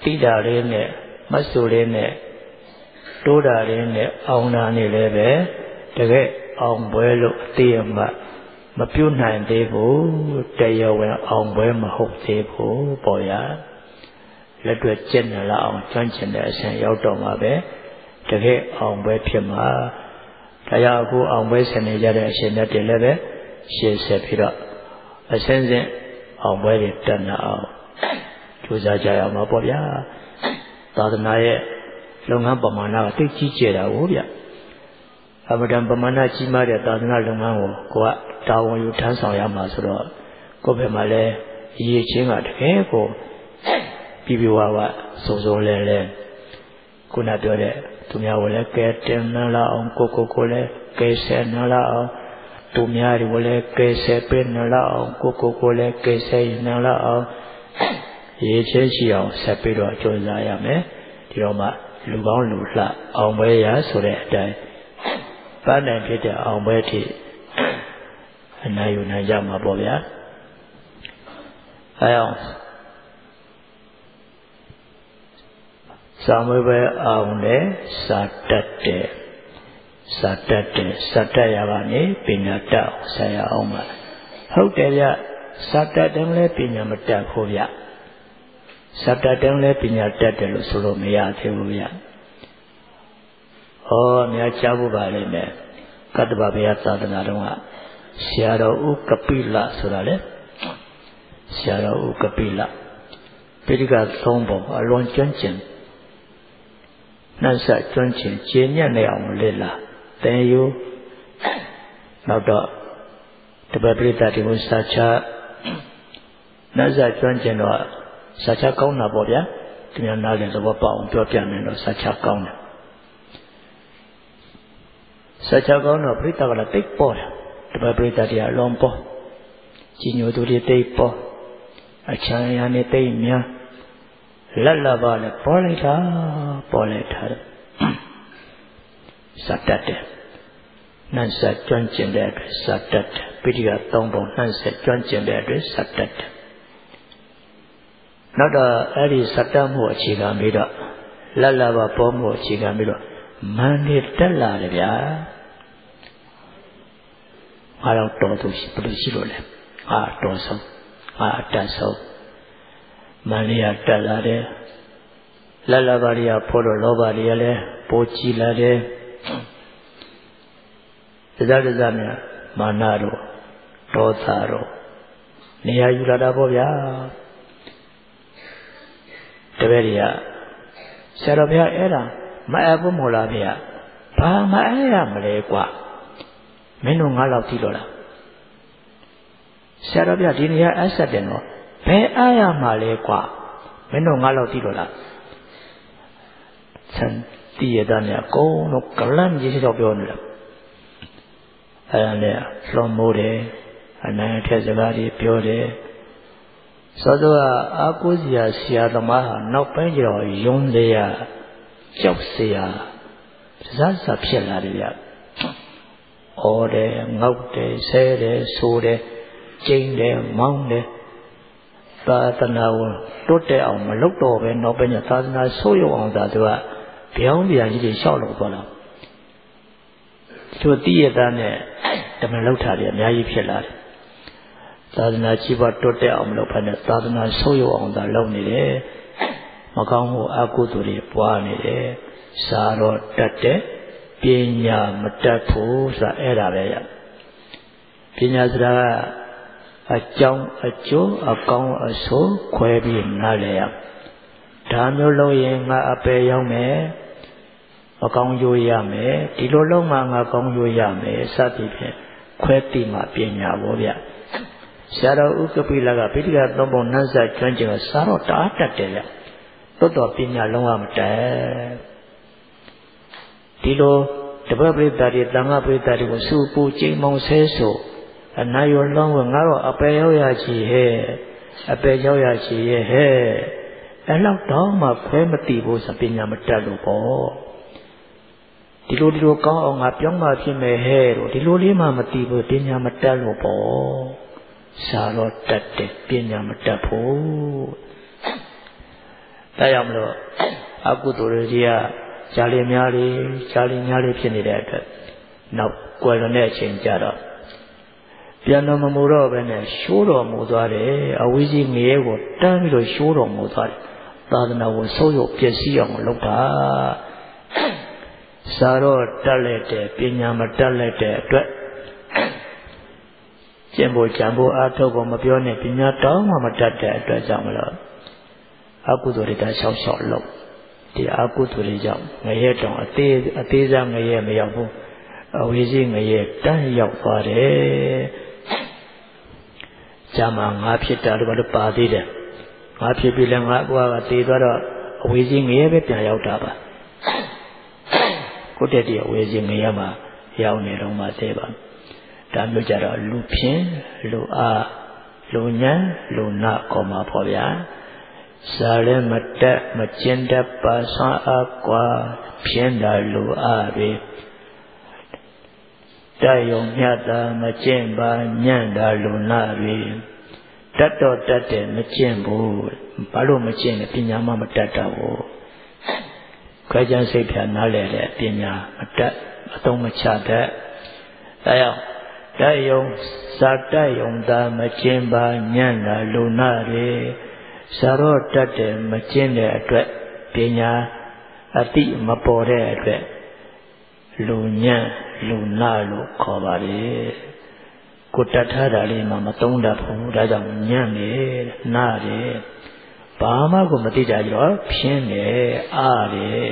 တိတာလေးနဲ့မဆူလေးနဲ့တိုးတာလေးနဲ့အောင်တာနေလည်းပဲတကယ်အောင်ပွဲလို့အသေးအမှမပြုတ်နိုင်သေးဘူးတရားဝင်အောင်ပွဲမဟုတ်သေးဘူးပေါ်ရလက်တွေ့ကျင့်နေလာအောင်ကျွမ်းကျင်တဲ့အဆင့်ရောက်တော့မှာပဲ တကယ်အောင်ပွဲဖြစ်မှာတရားအခုအောင်ပွဲဆင်နေကြတဲ့အရှင်နဲ့တည်းလည်းပဲရှေ့ဆက်ပြီးတော့အစင်းစင်းအောင်ပွဲတွေတက်နေအောင်ကြိုးစားကြရမှာပေါ့ဗျာသာသနာရဲ့လုပ်ငန်းပမာဏကတိတ်ကြီးကျယ်တာဟုတ်ဗျအမတန်ပမာဏကြီးမားတဲ့သာသနာလုပ်ငန်းကိုကိုကတာဝန်ယူထမ်းဆောင်ရမှာဆိုတော့ကိုယ့်ဘက်မှာလည်းရည်ချင်းကတကယ်ကိုပြီးပြီးဝါဝစုံစုံလဲလဲခုနပြောတဲ့ သူများကိုလည်းကဲတင်နှလာအောင်ကိုကိုကိုလည်းကဲဆဲနှလာအောင်သူများတွေကိုလည်းကဲဆဲပေးနှလာအောင်ကိုကိုကိုလည်းကဲဆဲနှလာအောင်ရေးချင်းရှိအောင်ဆက်ပြီးတော့ကြိုးစားရမယ်ဒီတော့မှလူကောင်းလူလှအောင်ပွဲရဆိုတဲ့အတိုင်းပန်းနိုင်ဖြစ်တဲ့အောင်ပွဲထိအနာယူနိုင်ကြမှာပေါ့ဗျာအဲအောင် စာမွေးပဲအောင်နဲ့စာတတ်တဲ့စာတတ်တဲ့စာတတ်ရပါနေပညာတတ်အောင်ဆရာအောင်ပါဟုတ်တယ်ဗျစာတတ်တယ်လည်းပညာမတတ်ဘူးဗျစာတတ်တယ်လည်းပညာတတ်တယ်လို့ဆိုလို့မရသေးဘူးဗျဩအများကြားဖို့ပါလိမ့်မယ်ကတ္တဗဘုရားသာသနာတော်ကဆရာတော်ဥကပိလဆိုတာလေဆရာတော်ဥကပိလပိဋကသုံးပုံအလွန်ကျွမ်းကျင် နှံ့ဆက်ကျွမ်းကျင်ကျေညက်နေအောင်လေ့လာသင်ယူနောက်တော့တပည့်ပရိသတ်တွေကိုစာချနှံ့ဆက်ကျွမ်းကျင်တော့စာချကောင်းတာပေါ့ဗျာသူများနားလည်သဘောပေါက်အောင်ပြောပြမယ်တော့စာချကောင်းတယ်စာချကောင်းတော့ပရိသတ်ကလည်းတိတ်ပေါ်တယ်တပည့်ပရိသတ်တွေအလုံးပေါ်ကြီးညိုသူတွေတိတ်ပေါ်အချမ်းရံနေတိတ်များ လက်လပါနဲ့ပေါ်လိုက်တာပေါ်လိုက်တာစတတ်တယ်နှံ့ဆက်ကျွမ်းကျင်တဲ့အတွက်စတတ်တယ်ပိဋကသုံးပုံနှံ့ဆက်ကျွမ်းကျင်တဲ့အတွက်စတတ်တယ်နောက်တော့အဲ့ဒီစတတ်မှုအခြေခံပြီးတော့လက်လပါပေါ်မှုအခြေခံပြီးတော့မန်နေတက်လာတယ်ဗျာအားတော့တော်သူဘယ်လိုရှိလို့လဲအာတော်ဆုံးအာအတတ်ဆုံး မန်လေးကတက်လာတယ်လက်လပါရီကဖို့တော့လောဘတွေကလည်းပိုကြည်လာတယ်တစားတစားများမာနတို့ဒေါသတို့နေရာယူလာတာပေါ့ဗျာတပည့်တွေကဆရာတော်ဘုရားအဲ့ဒါမအပ်ဘူးမို့လားဗျာဘာမအပ်ရမလဲကွာမင်းတို့ငါလောက်ကြည့်တော့လားဆရာတော်ဘုရားဒီနေရာအဆက်တယ်နော် ဘယ်အားရမှာလဲကွာမင်းတို့ငါလောက်ကြည့်တော့လားဆန်တည်ရတဲ့နေအကုန်လုံးကလန့်ကြီးတော့ပြောနေတယ်အဲ့ဒါနဲ့လွန်မိုးတယ်အနန္တထက်စကားတွေပြောတယ်သောသောကအာကိုစရာဆရာသမားဟာနောက်ပိုင်းကျတော့ယုံစရာကြောက်စရာဇာတ်စာဖြစ်လာတယ်ဗျ။ဩတယ်ငေါက်တယ်ဆဲတယ်ဆိုတယ်ကျိန်းတယ်မောင်းတယ် သာသနာကိုတိုးတက်အောင်မလုပ်တော့ပဲနောက်ပိုင်းကျသာသနာဆိုးရုံအောင်သာသူကပြောင်းပြန်ကြီးတွေလျှောက်လို့သွားတာသူတိရတာနဲ့ဓမ္မလောက်တာတွေအများကြီးဖြစ်လာတယ်သာသနာကြီးပွားတိုးတက်အောင်မလုပ်ဖက်နဲ့သာသနာဆိုးရုံအောင်သာလုပ်နေတယ်မကောင်းမှုအကုသိုလ်တွေပွားနေတယ်စာတော့တတ်တယ်ပညာမတတ်ဘူးဆိုတာအဲ့ဒါပဲရပညာစရာက အကြောင်းအကျိုးအကောင်းအဆိုးခွဲပြီးနားလည်ရဒါမျိုးလုပ်ရင်ငါအပယ်ရောက်မယ်မကောင်းကျိုးရမယ်ဒီလိုလုံးမှငါကောင်းကျိုးရမယ်စသည်ဖြင့်ခွဲတိမှပညာဘောဗျဆရာတော်ဥက္ကပိလကပိဋကသုံးပုံနှမ်းဆက်ကျွမ်းကျင်ကစာတော့တအားတတ်တယ်ဗျတွတ်တော်ပညာလုံးဝမတတ်ဒီလိုတပတ်ပရိသတ်တွေတန်ခါပရိသတ်တွေကိုစူပူကြိမ်မောင်ဆဲဆို အနာရောလောင်းကငါတော့အပယ်ရောက်ရချီဟဲ့အပယ်ရောက်ရချီရဲ့ဟဲ့အဲ့လောက်တော့မှခွဲမတိဘူးဆိုပညာမတတ်လို့ပေါ့ဒီလိုဒီလိုကောင်းအောင်ငါပြောင်းမှဖြစ်မယ်ဟဲ့လို့ဒီလိုလေးမှမတိဘူးပညာမတတ်လို့ပေါ့စာတော့တတ်တယ်ပညာမတတ်ဘူးဒါကြောင့်မလို့အကုသိုလ်တွေကြီးကဂျာလီများလေးဂျာလီများလေးဖြစ်နေတဲ့အတွက်နောက်ကွယ်လွန်တဲ့အချိန်ကြတော့ ပြန်တော်မမူတော့ပဲနဲ့ရှိုးတော်မူသွားတယ်အဝိဇ္ဇငရဲကိုတန်းပြီးတော့ရှိုးတော်မူသွားတယ်သာသနာကိုဆုပ်ယုပ်ပျက်စီးအောင်လုပ်တာစာတော့တက်လက်တဲ့ပညာမတက်လက်တဲ့အတွက်ကျင့်ဖို့ကြံဖို့အားထုတ်ဖို့မပြောနဲ့ပညာတောင်းမှမတတ်တဲ့အတွက်ကြောင့်မလို့အကုသိုလ်တွေဒါရှောက်ရှောက်လုပ်ဒီအကုသိုလ်တွေကြောင့်ငရဲတောင်အသေးအသေးစားငရဲမရောက်ဘူးအဝိဇ္ဇငရဲတန်းရောက်သွားတယ်။ ကြာမှငါဖြစ်တာလို့ဘာလို့ပါသေးတယ်။ငါဖြစ်ပြီလဲငါဘုရားကတည်သွားတော့အဝိဇ္ဇငရဲပဲပြန်ရောက်တာပါ။ကိုတက်တည်းအဝိဇ္ဇငရဲမှာရောက်နေတော့မှသေးပါ။ဒါမျိုးကြတော့လူဖြင့်လူအားလူညံလူနာခေါ်မှာပေါ့ဗျာ။စာလည်းမတက်မကျင်တတ်ပါဆွမ်းအားကွာဖြင်းတာလိုအားပဲ တယုံမြတ်တာမကျင့်ပါညံ့တာလိုနာပဲတတ်တော့တတ်တယ်မကျင့်ဘူးဘာလို့မကျင့်လဲပညာမှမတတ်တော့ဘူးခွဲခြားစိတ်ဖြာနားလဲတဲ့ပညာမတတ်အသုံးမချတတ်ဒါကြောင့်တယုံစာတယုံတာမကျင့်ပါညံ့တာလိုနာပဲစာတော့တတ်တယ်မကျင့်တဲ့အတွက်ပညာအတိမပေါ်တဲ့အတွက် လူညံ့လူနာလို့ခေါ်ပါလေကိုတတ်ထားတာလေးမှမသုံးတတ်ဘူးဒါကြောင့်ညံ့နေနာတယ်ဘာမှကိုမသိကြရောဖြင်းတယ်အားတယ်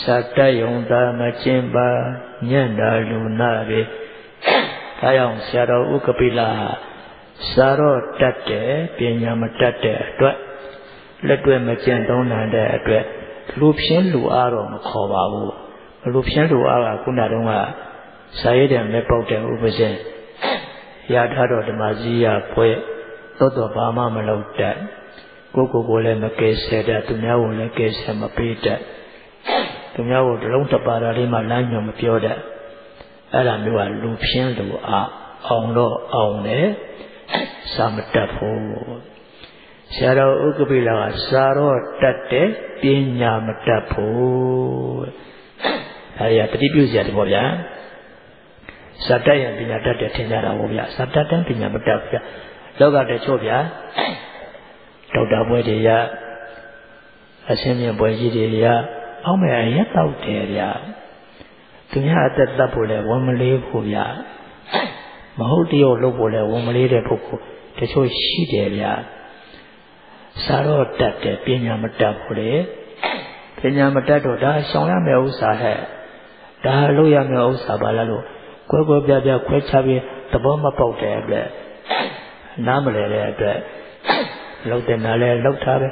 စာတတ်ယုံသာမကျင့်ပါညံ့တာလူနာပဲဒါကြောင့်ဆရာတော်ဥက္ကပိလစာတော့တတ်တယ်ပညာမတတ်တဲ့အတွက်လက်တွေ့မကျင့်သုံးနိုင်တဲ့အတွက်လူဖြင်းလူအားတော့မခေါ်ပါဘူး လူဖြင်းလူအားကခုနတုန်းကစာရည်တဲ့မဲ့ပေါက်တဲ့ဥပဇင်ရထားတော့ဓမ္မစည်းရပွဲတော့တော့ဘာမှမလုပ်တတ်ကိုကိုကိုလည်းမကယ်ဆယ်တတ်သူများကိုလည်းကယ်ဆယ်မပေးတတ်သူများကိုတလုံးတပါတာလေးမှလမ်းညွန်မပြောတတ်အဲ့ဒါမျိုးကလူဖြင်းလူအားအောင်တော့အောင်တယ်စာမတတ်ဘူးဆရာတော်ဥက္ကပိလာကစာတော့တတ်တယ်ပညာမတတ်ဘူး အဲရတတိပြုစရာတဘောဗျာစာတတ်ရင်ပညာတတ်တယ်ထင်ကြတာဘောဗျာစာတတ်တယ်ပညာမတတ်ဘူးဗျာလောကတချို့ဗျာဒေါက်တာဘွဲတွေရအစင်းမြင့်ဘွဲကြီးတွေရအောက်မဲ့အရက်တော့တယ်ဗျာသူများအသက်သတ်ဖို့လဲဝန်မလေးဖို့ဗျာမဟုတ်တရောလုပ်ဖို့လဲဝန်မလေးတဲ့ပုဂ္ဂိုလ်တချို့ရှိတယ်ဗျာစာတော့တတ်တယ်ပညာမတတ်ဘူးလေပညာမတတ်တော့ဒါဆောင်ရမယ့်ဥစ္စာဟဲ့ ဒါလုပ်ရမယ့်ဥစ္စာပါလားလို့ကွဲကွဲပြားပြားခွဲခြားပြီးသဘောမပေါက်တဲ့အတွက်နားမလဲတဲ့အတွက်လှုပ်တဲ့နားလဲလှုပ်ထားပဲ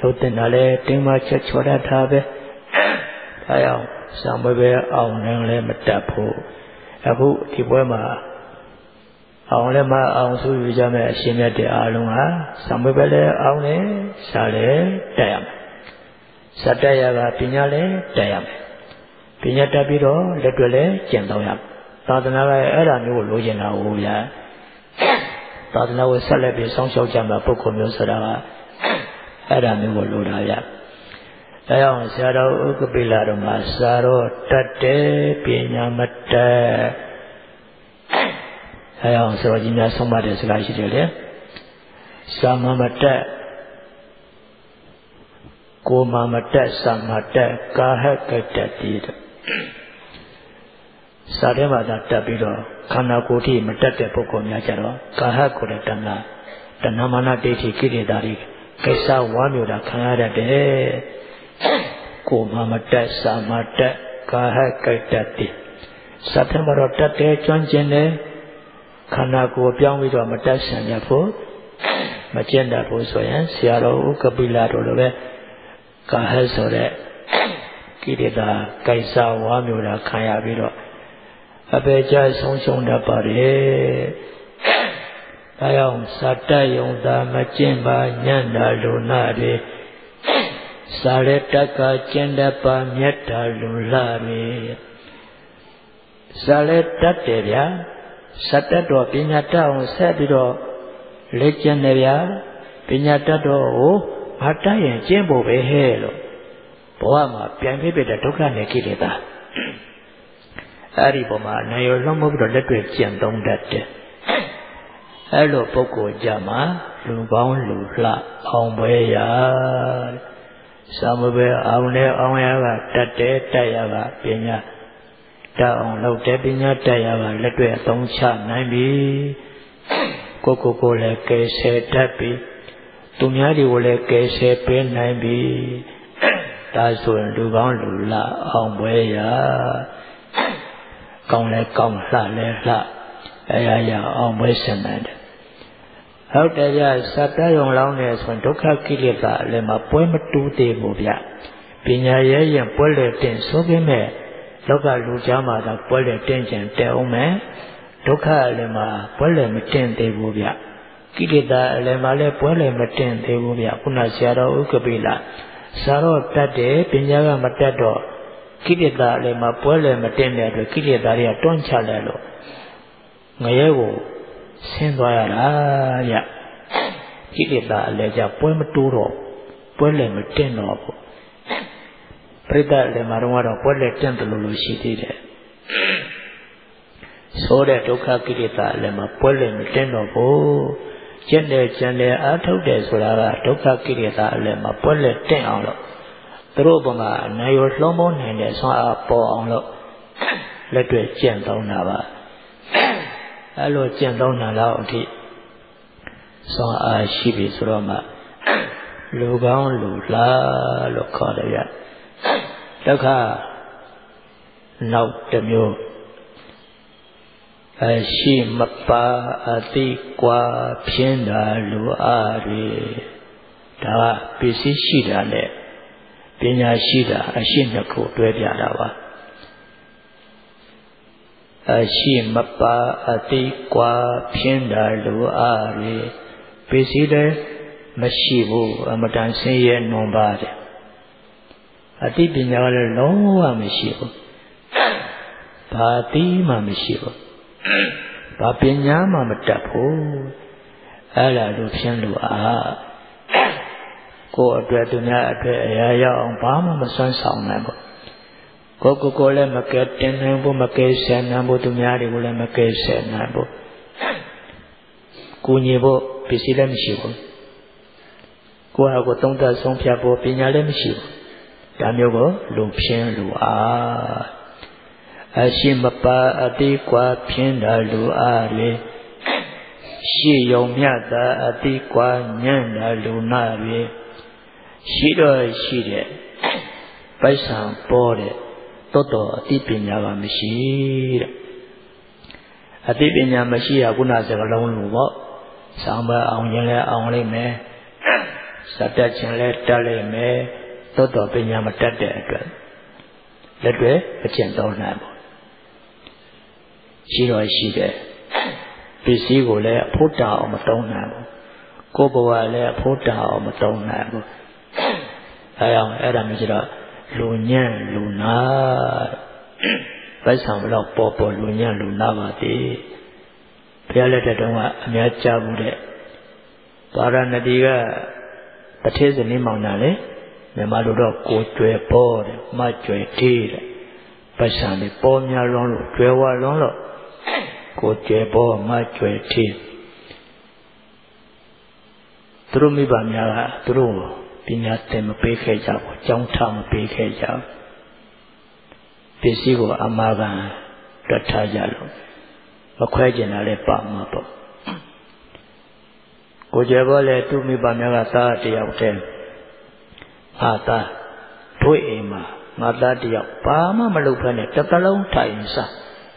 လှုပ်တဲ့နားလဲတင်းမချက်ချော်တတ်ထားပဲဒါကြောင့်စာမပဲအောင်နိုင်လဲမတတ်ဘူးအခုဒီပွဲမှာအောင်လည်းမအောင်ဆိုယူကြမဲ့အရှင်မြတ်တဲ့အားလုံးဟာသံဝေပဲလည်းအောင်တယ်စာလည်းတက်ရမယ်စတရကပညာလည်းတက်ရမယ် ပညာတက်ပြီးတော့လက်တွေ့လည်းကျင့်သုံးရမယ်သာသနာကအဲ့ဒါမျိုးကိုလိုချင်တာဟုတ်ဗျာသာသနာကိုဆက်လက်ပြီးစောင့်ရှောက်ကြမှာပုဂ္ဂိုလ်မျိုးဆိုတာကအဲ့ဒါမျိုးကိုလိုတာဗျာဒါကြောင့်ဆရာတော်ဥက္ကပိလာတော်မှာစာတော့တတ်တယ်ပညာမတက်အဲအောင်ဆိုတော့ကြီးများဆုံးမတဲ့စကားရှိတယ်လေစာမမတက်ကိုမမတက်စာမတက်ကာဟကတတိတဲ့ စာထဲမှာသာတက်ပြီးတော့ခန္ဓာကိုယ်ထိမတက်တဲ့ပုဂ္ဂိုလ်များကြတော့ကာဟကိုလည်းတဏှာတဏှာမာနဒိဋ္ဌိကိလေသာတွေကိစ္စဝါမျိုးတာခံရတတ်တယ်ကိုမမတက်စာမတက်ကာဟကတတိစာထဲမှာတော့တက်တယ်ကျွမ်းကျင်တယ်ခန္ဓာကိုယ်ပြောင်းပြီးတော့မတက်ဆံရဖို့မကျင့်တတ်ဘူးဆိုရင်ဆရာတော်ဥက္ကပိလာတို့လိုပဲကာဟဆိုတဲ့ပ ကိလေသာကြိုက်စားဝါမျိုးတာခံရပြီးတော့အပေကြဆုံးရှုံးတတ်ပါတယ်။ဒါကြောင့်စတတ်ယုံသာမကျင့်ပါညံ့တာလူနာတွေစာရတတ်ကကျင့်တတ်ပါမြတ်တာလူလာတွေစာရတတ်တယ်ဗျာစတတ်တော့ပညာတတ်အောင်ဆက်ပြီးတော့လက်ကျင့်တယ်ဗျာပညာတတ်တော့ဟိုမတတ်ရင်ကျင့်ဖို့ပဲဟဲ့လို့ ဘဝမှာပြန်ဖြစ်ဖြစ်တဲ့ဒုက္ခနဲ့ကိလေသာအဲ့ဒီပုံမှာနေရလုံးမပြီးတော့လက်တွေ့ကျင့်သုံးတတ်တယ်အဲ့လိုပုဂ္ဂိုလ်ကြမှာလူကောင်းလူလှအောင်ပွဲရသမဘဲအောင်လဲအောင်ရကတတ်တယ်တတ်ရကပညာတတ်အောင်လုပ်တယ်ပညာတတ်ရကလက်တွေ့အသုံးချနိုင်ပြီကိုကိုကိုလည်းကယ်ဆယ်တတ်ပြီသူများတွေကိုလည်းကယ်ဆယ်ပေးနိုင်ပြီ ဒါဆိုရင်လူကောင်းလူလှအောင်ပွဲရကောင်းလဲကောင်းလှလဲလှအဲရရအောင်ပွဲဆင်နိုင်တယ်ဟုတ်တယ်ဗျစတ္တယုံလောင်းနေဆိုရင်ဒုက္ခကိလေသာအလည်းမှာပွဲမတူးသေးဘူးဗျပညာရဲရင်ပွဲလေတင်ဆိုပေမဲ့လောကလူကြားမှာတော့ပွဲလေတင်ကျင်တဲ့အောင်မယ်ဒုက္ခအလည်းမှာပွဲလေမတင်သေးဘူးဗျကိလေသာအလည်းမှာလည်းပွဲလေမတင်သေးဘူးဗျခုနဆရာတော်ဥက္ကပိလာ စာတော့တတ်တယ်ပညာကမတတ်တော့ကိလေသာအလည်းမှာပွဲလေမတင်တဲ့အတွက်ကိလေသာတွေကတွန်းချလိုက်လို့ငရဲကိုဆင်းသွားရတာဗျကိလေသာအလည်းကြပွဲမတိုးတော့ပွဲလည်းမတင်တော့ဘူးပြိတ္တလည်းမှာတော့ပွဲလည်းတင့်တယ်လို့လို့ရှိသေးတယ်ဆိုတဲ့ဒုက္ခကိလေသာလည်းမှာပွဲလည်းမတင်တော့ဘူး ကျင့်တယ်ကျန်တယ်အားထုတ်တယ်ဆိုတာကဒုက္ခကိလေသာအလည်းမှာပွဲလည်းတင့်အောင်လို့သူတို့ဘုံကအနိုင်ရလှုံးမနိုင်တဲ့ဆွမ်းအားပေါ်အောင်လို့လက်တွေ့ကျင့်သုံးတာပါအဲ့လိုကျင့်သုံးတာတော့အထိစွမ်းအားရှိပြီဆိုတော့မှလူကောင်းလူလားလို့ခေါ်တယ်ဗျဒုက္ခနောက်တစ်မျိုး အရှိမပါအတိကွာဖြင်းတာလူအားတွေဒါကပစ္စည်းရှိတာနဲ့ပညာရှိတာအရှိနှစ်ခုတွဲပြတာပါအရှိမပါအတိကွာဖြင်းတာလူအားတွေပစ္စည်းလည်းမရှိဘူးအမတန်ဆင်းရဲနွန်ပါတယ်အတိပညာကလည်းလုံးဝမရှိဘူးဘာတိမှမရှိဘူး ဘာပညာမှမတတ်ဘူးအဲ့ဒါလိုဖြင်းလို့အားကိုယ်အတွက်သူများအတွက်အရာရောက်အောင်ဘာမှမစွမ်းဆောင်နိုင်ဘူးကိုကိုကိုလည်းမကဲတင်နိုင်ဘူးမကဲဆယ်နိုင်ဘူးသူများတွေကိုလည်းမကဲဆယ်နိုင်ဘူးကိုညီဖို့ပစ္စည်းလည်းမရှိဘူးကိုယ့်ဟာကိုယ်သုံးသပ်ဆုံးဖြတ်ဖို့ပညာလည်းမရှိဘူးဒါမျိုးကိုလူဖြင်းလူအား အရှိမပါအတိကွာဖြင်းတာလူအားလေရှိယုံမြတ်တာအတိကွာညံ့တာလူနာတွေရှိတော့ရှိတဲ့ပိုက်ဆံပေါ်တဲ့တောတော်အတိပညာကမရှိတဲ့အတိပညာမရှိရခုနစကလုံးလို့ပေါ့ဆောင်းပါအောင်ရင်လည်းအောင်လိမ့်မယ်စတတ်ခြင်းလည်းတတ်လိမ့်မယ်တောတော်ပညာမတတ်တဲ့အတွက်လက်တွေအကျင့်သုံးနိုင်ပေါ့ ရှိတော့ရှိတယ်ပစ္စည်းကိုလည်းအဖို့တာအောင်မတုံးနိုင်ဘူးကိုယ်ဘဝလည်းအဖို့တာအောင်မတုံးနိုင်ဘူးအဲအောင်အဲ့ဒါမျိုးကျတော့လူညံ့လူနာပိုက်ဆံဘလောက်ပေါ်ပေါ်လူညံ့လူနာပါသေးဘုရားလက်ထက်တုန်းကအများကြားဘူးတဲ့ပါရဏတိကတထေဇနီးမောင်နာလေမြန်မာလိုတော့ကိုကျွယ်ပေါ်တယ်မကျွယ်သေးတယ်ပိုက်ဆံလေးပေါ်များလွန်းလို့ကျွယ်ဝလွန်းလို့ ကိုကျွယ်ပေါ်မကျွယ်သေးသူတို့မိဘများကသူတို့ပညာသင်မပေးခဲ့ကြဘူးကြောင်းထမပေးခဲ့ကြဘူးပစ္စည်းကိုအမာခံတွတ်ထားကြလို့မခွဲကျင်တာလည်းပါမှာပေါ့ကိုကျေဘောလည်းသူ့မိဘများကသားတယောက်တည်းအာသားတို့အိမ်မှာငါသားတယောက်ဘာမှမလုပ်ဖက်နဲ့တစ်သလုံးထိုင်စား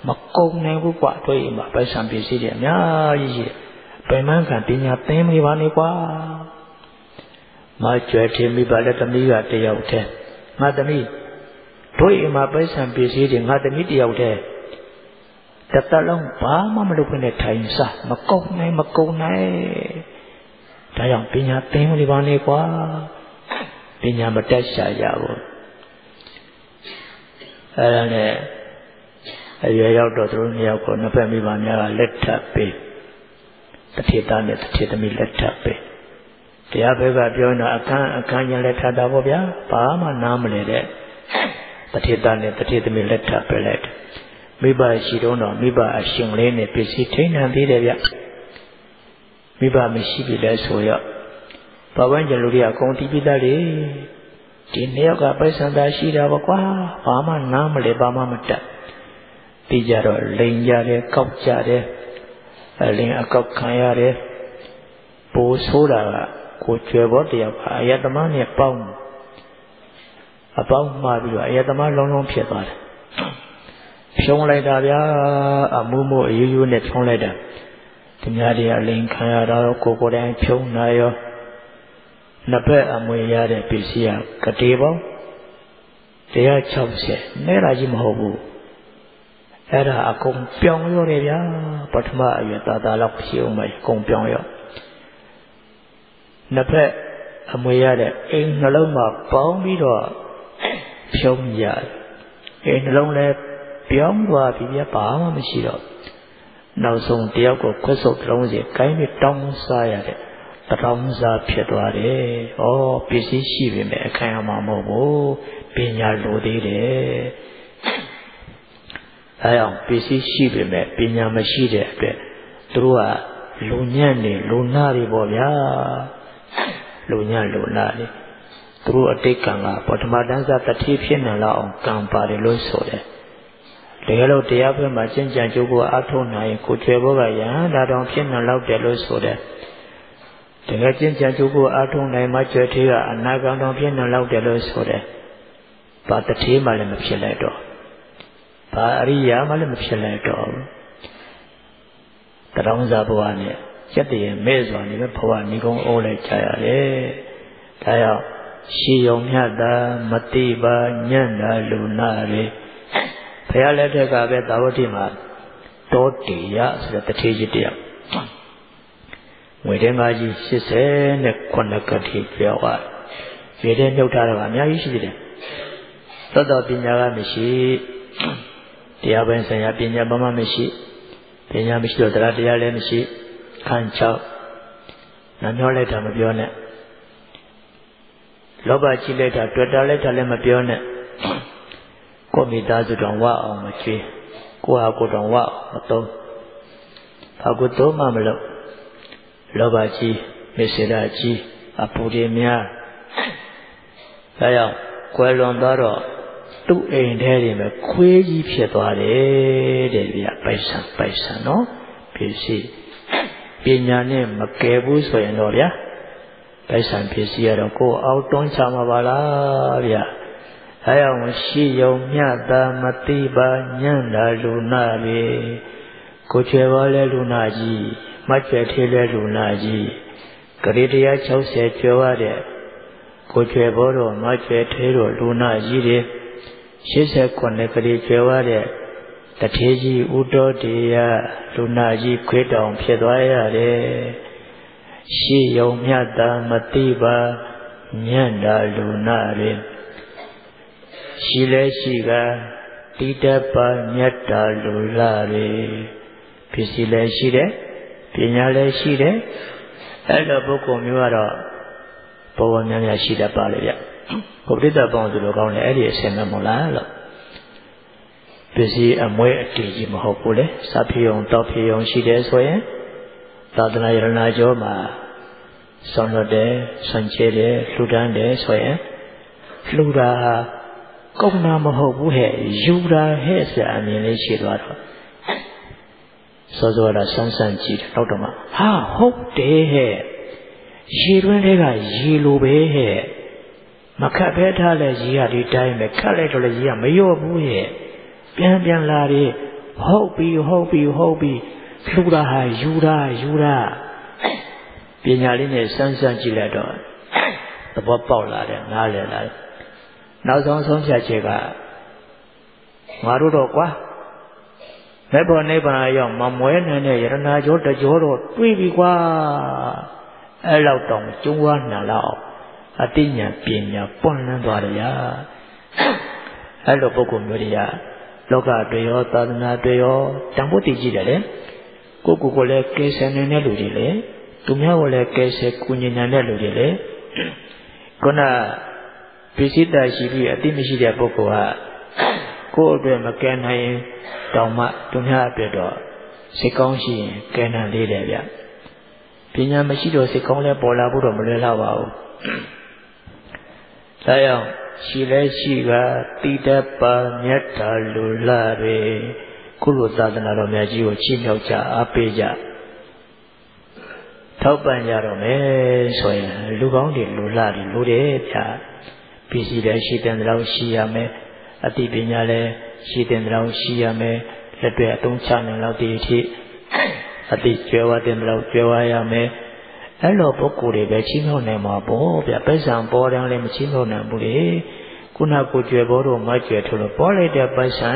မကုန်နိုင်ဘူးကွာတို့အိမ်မှာပိုက်ဆံပစ္စည်းတွေအများကြီးရှိတယ်ပင်မခံပညာသင်မေးပါနေကွာမကျွဲထင်းမိပါလက်သမီးကတယောက်တည်းငါသမီးတို့အိမ်မှာပိုက်ဆံပစ္စည်းတွေငါတမိတယောက်တည်းတသက်လုံးဘာမှမလုပ်ခွင့်နဲ့ထိုင်စားမကုန်နိုင်မကုန်နိုင်ဒါကြောင့်ပညာသင်နေပါနဲ့ကွာပညာမတက်ရှာကြဘူးအဲဒါနဲ့ အရွယ်ရောက်တော့သူတို့နှစ်ယောက်ကိုနှစ်ဖက်မိဘများကလက်ထပ်ပေးတထေသားနဲ့တထေသမီးလက်ထပ်ပေးတရားဘက်ကပြောတော့အခန်းအခန်းချင်းလက်ထပ်တာပေါ့ဗျာဘာမှနားမလဲတဲ့တထေသားနဲ့တထေသမီးလက်ထပ်ပေးလိုက်မိဘရှိတော့တော့မိဘအရှင်လေးနဲ့ပစ္စည်းထိန်းနိုင်သေးတယ်ဗျမိဘမရှိပြီလဲဆိုရဘာဝန်းကျင်လူတွေအကုန်တီးပြီးသားလေဒီနှစ်ယောက်ကပိုက်ဆံသာရှိတာပေါ့ကွာဘာမှနားမလဲဘာမှမတတ် ပြီးကြတော့လိန်ကြတယ်ကောက်ကြတယ်အလင်းအကောက်ခံရတယ်ပိုးဆိုးတာကကိုကျွယ်ဘောတယောက်ကအယတမနဲ့ပေါင်းအပေါင်းမှားပြီးတော့အယတမလုံးလုံးဖြစ်သွားတယ်ဖြုံးလိုက်တာဗျာအမှုမှုအယူယူနဲ့ဖြုံးလိုက်တာသူများတွေအလိန်ခံရတော့ကိုကိုယ်တိုင်ဖြုံးနာရောနှစ်ဘက်အမွေရတဲ့ပစ္စည်းကကတိပေါင်း160နဲတာကြီးမဟုတ်ဘူး အဲ့ဒါအကုန်ပြောင်းရောတယ်ဗျာပထမအရွယ်သာသာလောက်ဖြစ်အောင်ပဲအကုန်ပြောင်းရောနှစ်ဖက်အမွေရတဲ့အိမ်နှလုံးမှာပေါင်းပြီးတော့ဖြုံးရတယ်အိမ်နှလုံးလည်းပြောင်းသွားပြီဗျာဘာမှမရှိတော့နောက်ဆုံးတယောက်ကိုခွတ်ဆုပ်တုံးစီကိုင်းပြီးတောင်းစားရတဲ့တထောင်စားဖြစ်သွားတယ်။ဩပစ္စည်းရှိပေမဲ့အခံရမှာမဟုတ်ဘူး။ပညာလိုသေးတယ်။ အဲအောင်ပစ္စည်းရှိပေမဲ့ပညာမရှိတဲ့အတွက်သူတို့ကလူညံ့နေလူနာတွေပေါ့ဗျာ။လူညံ့လူနာတွေသူတို့အတိတ်ကံကပထမတန်းစားတတိဖြစ်နေလောက်အောင်ကံပါတယ်လို့ဆိုတယ်။တကယ်လို့တရားဘက်မှာကျင့်ကြံကြိုးကိုအားထုတ်နိုင်ကိုကျွယ်ဘောကယဟန်ဒါတောင်ဖြစ်နေလောက်တယ်လို့ဆိုတယ်။တကယ်ကျင့်ကြံကြိုးကိုအားထုတ်နိုင်မှကျွယ်သေးကအနာဂံတော်ဖြစ်နေလောက်တယ်လို့ဆိုတယ်။ဘာတထေးမှလည်းမဖြစ်လိုက်တော့။ ဘာအရိယာမှလည်းမဖြစ်လိုက်တော့ဘူး။တရောင်းစားဘဝနဲ့စက်တည်းမဲ့စွာနေပဲဘဝဏီကုံအိုးလိုက်ကြရတယ်။ဒါကြောင့်ရှည်ုံမြတ်တာမတိပါညံ့တာလူနာတွေဘုရားလက်ထက်ကပဲသာဝတိမှာတောတေယဆိုတဲ့တထေးကြီးတယောက်ငွေတဲ့ငါးကြီး80နဲ့9ကတိပြောသွားရေတဲ့နှုတ်ထားတော့အများကြီးရှိသေးတယ်သောတော်ပညာကမရှိ တရားပိုင်းဆိုင်ရာပညာဘာမှမရှိပညာမရှိတော့တရားတရားလည်းမရှိခံချောက်နှမျောလိုက်တာမပြောနဲ့လောဘကြီးလိုက်တာတွေ့တာလိုက်တာလည်းမပြောနဲ့ကိုမိသားစုတော်ဝအောင်မချွေးကိုဟာကိုတော်ဝအောင်မသုံးဘာကိုသုံးမှမလို့လောဘကြီးမေစေရကြီးအပူတွေများဒါကြောင့်ကွယ်လွန်သွားတော့ သူ့အိမ်ထဲတွေမှာခွေးကြီးဖြစ်သွားတယ်တဲ့ဗျပိုက်ဆံပိုက်ဆံနော်ဖြစ်စီပညာနဲ့မကယ်ဘူးဆိုရင်တော့ဗျာပိုက်ဆံဖြစ်စီရတော့ကိုယ်အောက်တွန်းချမှာပါလားဗျာအဲအောင်ရှိယုံမြတ်တာမတိပါညံ့တာလူနာလေကိုချွယ်ပါလဲလူနာကြီးမတ်ကျဲသေးလဲလူနာကြီးဂရိတရား60ကျော်ရတဲ့ကိုချွယ်ဘောတော်မတ်ကျဲသေးတော်လူနာကြီးတွေ 89ဂရိကျော်ရတဲ့တထေးကြီးဥတော်တရားလူနာကြီးခွေးတောင်ဖြစ်သွားရတယ်ရှိယုံမြတ်တာမတိပါညံ့တာလူနာတွေရှိလဲရှိကတိတပါမြတ်တာလူလာတွေဖြစ်စီလဲရှိတယ်ပညာလည်းရှိတယ်အဲ့တော့ပုဂ္ဂိုလ်မျိုးကတော့ဘဝများများရှိတတ်ပါလေဗျဘု ပ္ပတပေါင်းသူလိုကောင်းတယ်အဲ့ဒီအစင်မမလားလို့ပစ္စည်းအမွဲအတေကြီးမဟုတ်ဘူးလေစဖြစ်ုံတောက်ဖြစ်ုံရှိတယ်ဆိုရင်သာသနာယရဏကျောမှာဆောင်းလွတ်တယ်ဆွန်ချဲတယ်လှူဒန်းတယ်ဆိုရင်လှူတာဟာကုန်တာမဟုတ်ဘူးဟဲ့ယူတာဟဲ့ဆရာအမြင်လေးရှိသွားတော့စောစောကဆန်းဆန်းကြည့်တယ်နောက်တော့မှဟာဟုတ်တယ်ဟဲ့ရေတွင်းတွေကရေလိုပဲဟဲ့ မခတ်ဖဲထားလဲရေကဒီတိုင်းပဲခတ်လိုက်တော့လဲရေကမလျော့ဘူးဟဲ့ပြန်ပြန်လာတယ်ဟုတ်ပြီဟုတ်ပြီဟုတ်ပြီလှူတာဟာယူတာယူတာပညာလေးနဲ့စမ်းစမ်းကြည့်လိုက်တော့သဘောပေါက်လာတယ်နားလည်လာတယ်နောက်ဆုံးဆုံးဖြတ်ချက်ကငါတို့တော့ကွာမေဖို့နိဗ္ဗာန်ရောက်မမွဲနိုင်တဲ့ယရနာကျော်တကျော်တော့တွေးပြီကွာအဲ့လောက်တောင်ကျုံးဝါနာလောက် အတိညာပညာပွန့်လန်းသွားတယ်ရာအဲ့လိုပုဂ္ဂိုလ်မျိုးတွေကလောကတွေရောသာသနာတွေရောတန်ဖို့တည်ကြည့်တယ်လေကိုကိုကိုလည်းကယ်ဆယ်နေတဲ့လူတွေလေသူများကိုလည်းကယ်ဆယ်ကူညီနိုင်တဲ့လူတွေလေခုနပိစိတရှိပြီးအတိမရှိတဲ့ပုဂ္ဂိုလ်ကကိုယ့်အတွက်မကယ်နိုင်ရင်တောင်မှသူများအတွက်တော့စိတ်ကောင်းရှိရင်ကယ်နိုင်သေးတယ်ဗျပညာမရှိတော့စိတ်ကောင်းလဲပေါ်လာဖို့တော့မလွယ်တော့ပါဘူး ဒါကြောင့်ရှိလဲရှိကတိတတ်ပါမြတ်တာလူလာတွေခုလိုသာသနာတော်မြတ်ကြီးကိုချီးမြှောက်ကြအားပေးကြထောက်ပံ့ကြတော့မယ်ဆိုရင်လူကောင်းတွေလူလာတွေလူတွေဗျာပစ္စည်းလည်းရှိတဲ့လောက်ရှိရမယ်အသိပညာလည်းရှိတဲ့လောက်ရှိရမယ်လက်တွေ့အသုံးချနိုင်လောက်ဒီအထိအသိကျွဲဝတဲ့လောက်ကျွဲဝရမယ် အဲ့လိုပုဂ္ဂိုလ်တွေပဲချီးမြှောက်နိုင်မှာပေါ့ဗျပိဿံပေါ်တယ်လည်းမချီးမြှောက်နိုင်ဘူးလေခုနကိုကျွဲဘောတော့မကျွဲထို့လို့ပေါ်လိုက်တဲ့ပိဿံ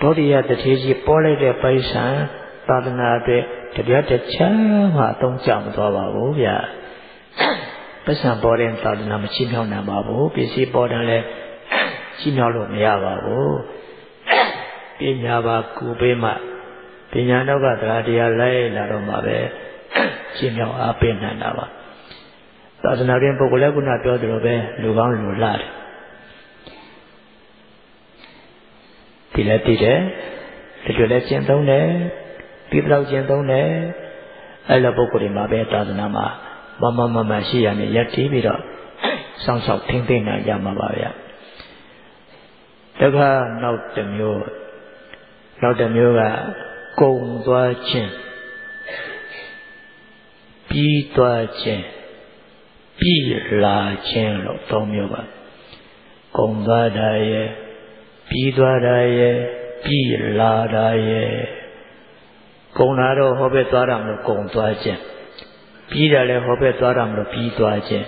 ဒေါတိယတထေကြီးပေါ်လိုက်တဲ့ပိဿံသာသနာအတွက်တပြတ်တချမ်းမှအသုံးချမသွားပါဘူးဗျပိဿံပေါ်တဲ့သာသနာမချီးမြှောက်နိုင်ပါဘူးပစ္စည်းပေါ်တယ်လည်းချီးမြှောက်လို့မရပါဘူးပညာပါကူပေးမှပညာတော့ကတရားတရားလိုက်လာတော့မှပဲ ရှင်းမြောက်အားပေးနိုင်တာပါသာသနာ့တွင်ပုဂ္ဂိုလ်လည်းခုနပြောသလိုပဲလူကောင်းလူလာတယ်ဒီလည်းသိတယ်ဒီလိုလည်းကျင့်သုံးတယ်ဒီတော့ကျင့်သုံးတယ်အဲ့လိုပုဂ္ဂိုလ်တွေမှာပဲသာသနာမှာမမမမရှိရနေရက်တီးပြီးတော့စောင့်ရှောက်ထိမ့်သိမ့်နိုင်ကြမှာပါဗျာတခါနောက်တစ်မျိုးနောက်တစ်မျိုးကကုံသွားခြင်း ပြီးသွားခြင်းပြီးလာခြင်းလို့သုံးမျိုးပါကုံသွားတာရဲ့ပြီးသွားတာရဲ့ပြီးလာတာရဲ့ကုံလာတော့ဟောဘက်သွားတာမလို့ကုံသွားခြင်းပြီးတာလည်းဟောဘက်သွားတာမလို့ပြီးသွားခြင်း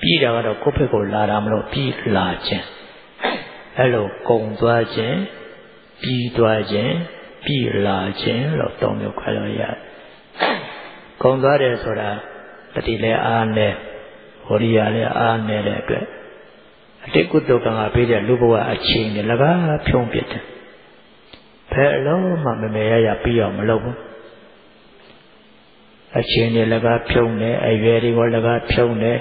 ပြီးတာကတော့ကိုယ့်ဘက်ကိုလာတာမလို့ပြီးလာခြင်းအဲ့လိုကုံသွားခြင်းပြီးသွားခြင်းပြီးလာခြင်းလို့သုံးမျိုးခွဲလို့ရတယ် ကုံသွားတယ်ဆိုတာတတိလည်းအားနဲ့ဝရိယလည်းအားနေတဲ့အတွက်အတိတ်ကုသကံကပေးတဲ့လူဘဝအချိန်နဲ့လကားဖြုံးပြတယ်ဘယ်အလုံးမှမမေရရပြီးအောင်မလုပ်ဘူးအချိန်တွေလကားဖြုံးတယ်အရွယ်တွေကိုလကားဖြုံးတယ်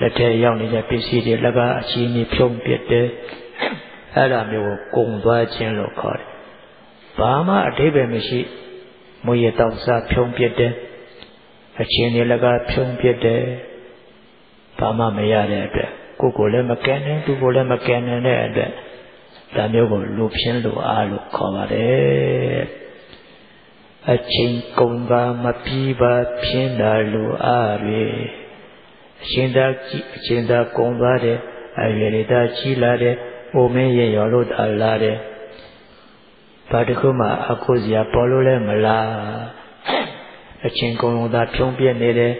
လက်ထဲရောက်နေတဲ့ပစ္စည်းတွေလကားအချိန်ကြီးဖြုံးပြတယ်အဲ့ဒါမျိုးကိုကုံသွားခြင်းလို့ခေါ်တယ်ဘာမှအတိပ္ပယ်မရှိမွေရတောက်စားဖြုံးပြတဲ့ အချင်းတွေလည်းကဖြုံးပြတယ်ဘာမှမရတဲ့အတွက်ကိုယ်ကိုလည်းမကဲနိုင်သူကိုလည်းမကဲနိုင်တဲ့အတွက်ဒါမျိုးကိုလူဖြင်းလူအားလို့ခေါ်ပါတယ်အချင်းကုန်ကမပြီးပါဖြင်းတာလူအားတွေအချင်းသာအချင်းသာကုန်သွားတယ်အရွယ်ရတာကြီးလာတယ်အိုမင်းရဲ့ရောလို့တာလာတယ်ဘာတခုမှအကုစရာပေါ်လို့လည်းမလား အချင်းကုံုံသာဖြုံးပြက်နေတယ်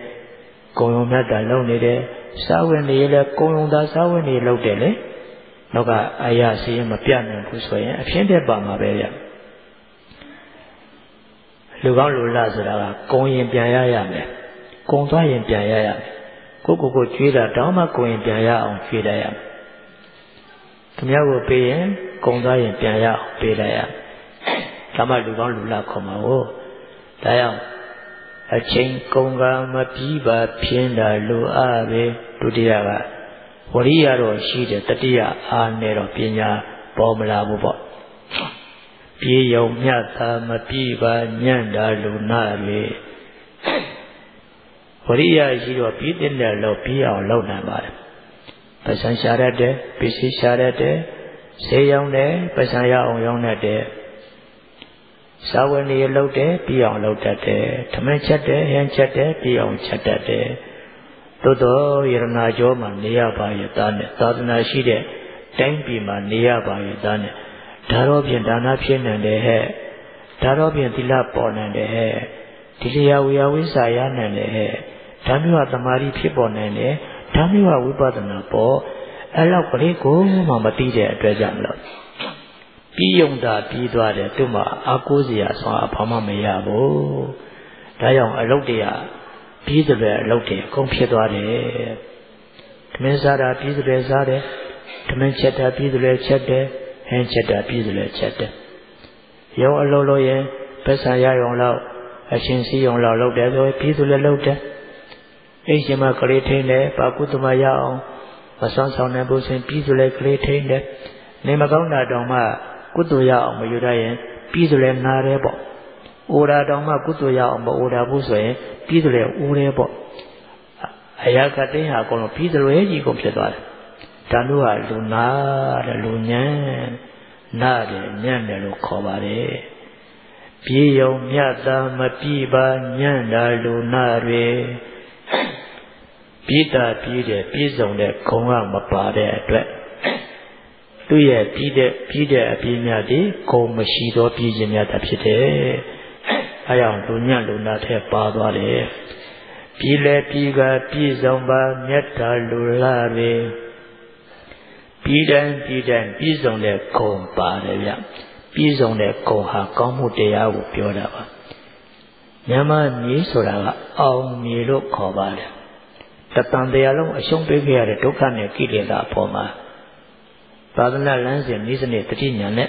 ကုံုံမြတ်တာလုံနေတယ်စာဝင်နေလည်းကုံုံသာစာဝင်နေလုံတယ်လေနောက်ကအာရစီရင်မပြနိုင်ဘူးဆိုရင်အဖြစ်တက်ပါမှာပဲဗျလူကောင်းလူလာဆိုတာကကုံရင်ပြန်ရရမယ်ကုံသွားရင်ပြန်ရရမယ်ကိုကိုကိုကျွေးတာတောင်းမှကုံရင်ပြန်ရအောင်ကျွေးတတ်ရမယ်သူများကိုပေးရင်ကုံသွားရင်ပြန်ရအောင်ပေးတတ်ရမယ်ဒါမှလူကောင်းလူလာခေါ်မှာဟုတ်ဒါကြောင့် အချိန်ကုန်ကမပြီးပါဖြင်းတာလိုအားပဲဒုတိယကဝရိယတော့ရှိတယ်တတိယအားနဲ့တော့ပညာပေါ်မလာဘူးပေါ့ပြေယုံမြတ်သာမပြီးပါညံ့တာလူနာလေဝရိယရှိတော့ပြီးတဲ့လို့ပြီးအောင်လုပ်နိုင်ပါတယ်ပစံရှာရတဲ့ပစ္စည်းရှာရတဲ့ဈေးရောင်းတဲ့ပစံရအောင်ရောင်းတဲ့ စာဝနေလှုပ်တယ်ပြီးအောင်လှုပ်တတ်တယ်ထမင်းချက်တယ်ဟင်းချက်တယ်ပြီးအောင်ချက်တတ်တယ်သို့တော့ယရနာကျော်မှာနေရပါရဲ့သားနဲ့သာသနာရှိတဲ့တိုင်းပြည်မှာနေရပါရဲ့သားနဲ့ဒါတော့ဖြင့်ဒါနဖြစ်နိုင်တယ်ဟဲ့ဒါတော့ဖြင့်သီလပေါ်နိုင်တယ်ဟဲ့ဒီလျာဝေယဝိစာရနိုင်တယ်ဟဲ့ဒါမျိုးကတမာရီဖြစ်ပေါ်နိုင်တယ်ဒါမျိုးကဝိပဿနာပေါ်အဲ့လောက်ကလေးကိုမှမသိတဲ့အတွက်ကြောင့်မလို့ ပြီးယုံတာပြီးသွားတယ်သူ့မှာအာကိုးစရာဆွမ်းအဘာမှမရဘူးဒါကြောင့်အလုတ်တရပြီးစပယ်အလုတ်တရအကုန်ဖြစ်သွားတယ်ဓမင်းစားတာပြီးစပယ်စားတယ်ဓမင်းချက်တာပြီးစပယ်ချက်တယ်ဟင်းချက်တာပြီးစပယ်ချက်တယ်ရုံအလုံးလို့ရင်ပက်ဆံရရုံလောက်အရှင်စီရုံလောက်လုပ်တယ်ဆိုပြီးစပယ်လုပ်တယ်အိမ်ရှင်မကလေးထိန်တယ်ပါကုသမရအောင်မဆွမ်းဆောင်နိုင်ဘူးဆိုရင်ပြီးစပယ်ကလေးထိန်တယ်နေမကောင်းတာတောင်မှ ကုသိုလ်ရအောင်မယူတတ်ရင်ပြီးဆိုလဲနားတယ်ပေါ့။အိုတာတောင်မှကုသိုလ်ရအောင်မအိုတာဘူးဆိုရင်ပြီးဆိုလဲအိုတယ်ပေါ့။အရာကတင်းဟာအကုန်လုံးပြီးဆိုလဲကြီးကုန်ဖြစ်သွားတယ်။ဒါမျိုးဟာလူနာတဲ့လူညံနာတယ်ညံ့တယ်လို့ခေါ်ပါတယ်။ပြေယုံမြတ်တာမပြိပါညံ့တာလူနာတွေပြည်တာပြည်တယ်ပြည်စုံတဲ့ဂုံကမပါတဲ့အတွက် သူ့ရဲ့ပြီးတဲ့ပြီးတဲ့အပြည့်များဒီဂုံမရှိသောပြီးခြင်းများတာဖြစ်တယ်။အဲအောင်လူညံ့လူနာထဲပါသွားတယ်။ပြီးလဲပြီးကပြည်စုံပါမြတ်တာလူလာတွေပြီးတိုင်းပြီးတိုင်းပြည်စုံတဲ့ဂုံပါတယ်ဗျ။ပြည်စုံတဲ့ဂုံဟာကောင်းမှုတရားကိုပြောတာပါ။ညမမြေဆိုတာကအောင်မြေလို့ခေါ်ပါတယ်။တတန်တရားလုံးအရှုံးပေးခဲ့ရတဲ့ဒုက္ခနဲ့ကိလေသာအပေါ်မှာ သာသနာလမ်းစဉ်ဤစနစ်တတိညာနဲ့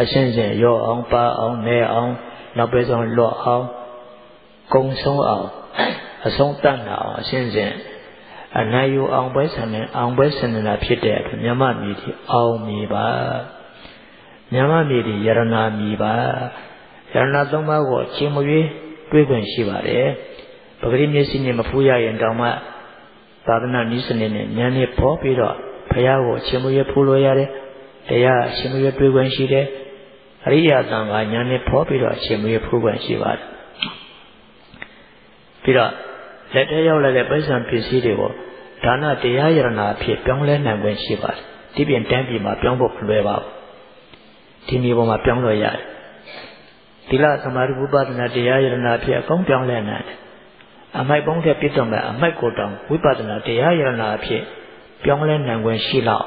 အရှင်းရှင်ရော့အောင်ပါအောင်နဲအောင်နောက်ပဲဆုံးလော့အောင်ကုံဆုံးအောင်အဆုံးတတ်နာအောင်အရှင်းရှင်အနာယူအောင်ပွဲဆံနေအောင်ပွဲဆန္ဒနာဖြစ်တဲ့အတွက်မြမမီဒီအောင်မီပါမြမမီဒီယရနာမီပါယရနာသုံးပါးကိုအချင်းမွေးတွေးခွင့်ရှိပါတယ်ပဂရိမျက်စိနဲ့မဖူးရရင်တောင်မှသာသနာနည်းစနစ်နဲ့ဉာဏ်နဲ့ပေါ်ပြီးတော့ ဘုရားကိုအရှင်မရွေးဖူးလို့ရတယ်တရားအရှင်မရွေးတွေ့ခွင့်ရှိတယ်အရိယာသံဃာညာနဲ့ဖော်ပြီးတော့အရှင်မရွေးဖူးခွင့်ရှိပါတယ်ပြီးတော့လက်ထဲရောက်လာတဲ့ပိဿံပစ္စည်းတွေကိုဒါနတရားယရနာအဖြစ်ပြောင်းလဲနိုင်ခွင့်ရှိပါတယ်ဒီပြင်တန်းပြည်မှာပြောင်းဖို့မလွယ်ပါဘူးဒီမျိုးပေါ်မှာပြောင်းလို့ရတယ်သီလသမာဓိဥပဒနာတရားယရနာအဖြစ်အကုန်ပြောင်းလဲနိုင်တယ်အမိုက်ပုံးတဲ့ပြည့်စုံမဲ့အမိုက်ကိုတောင်ဝိပဿနာတရားယရနာအဖြစ် ပြောင်းလဲနိုင်ွယ်ရှိလောက်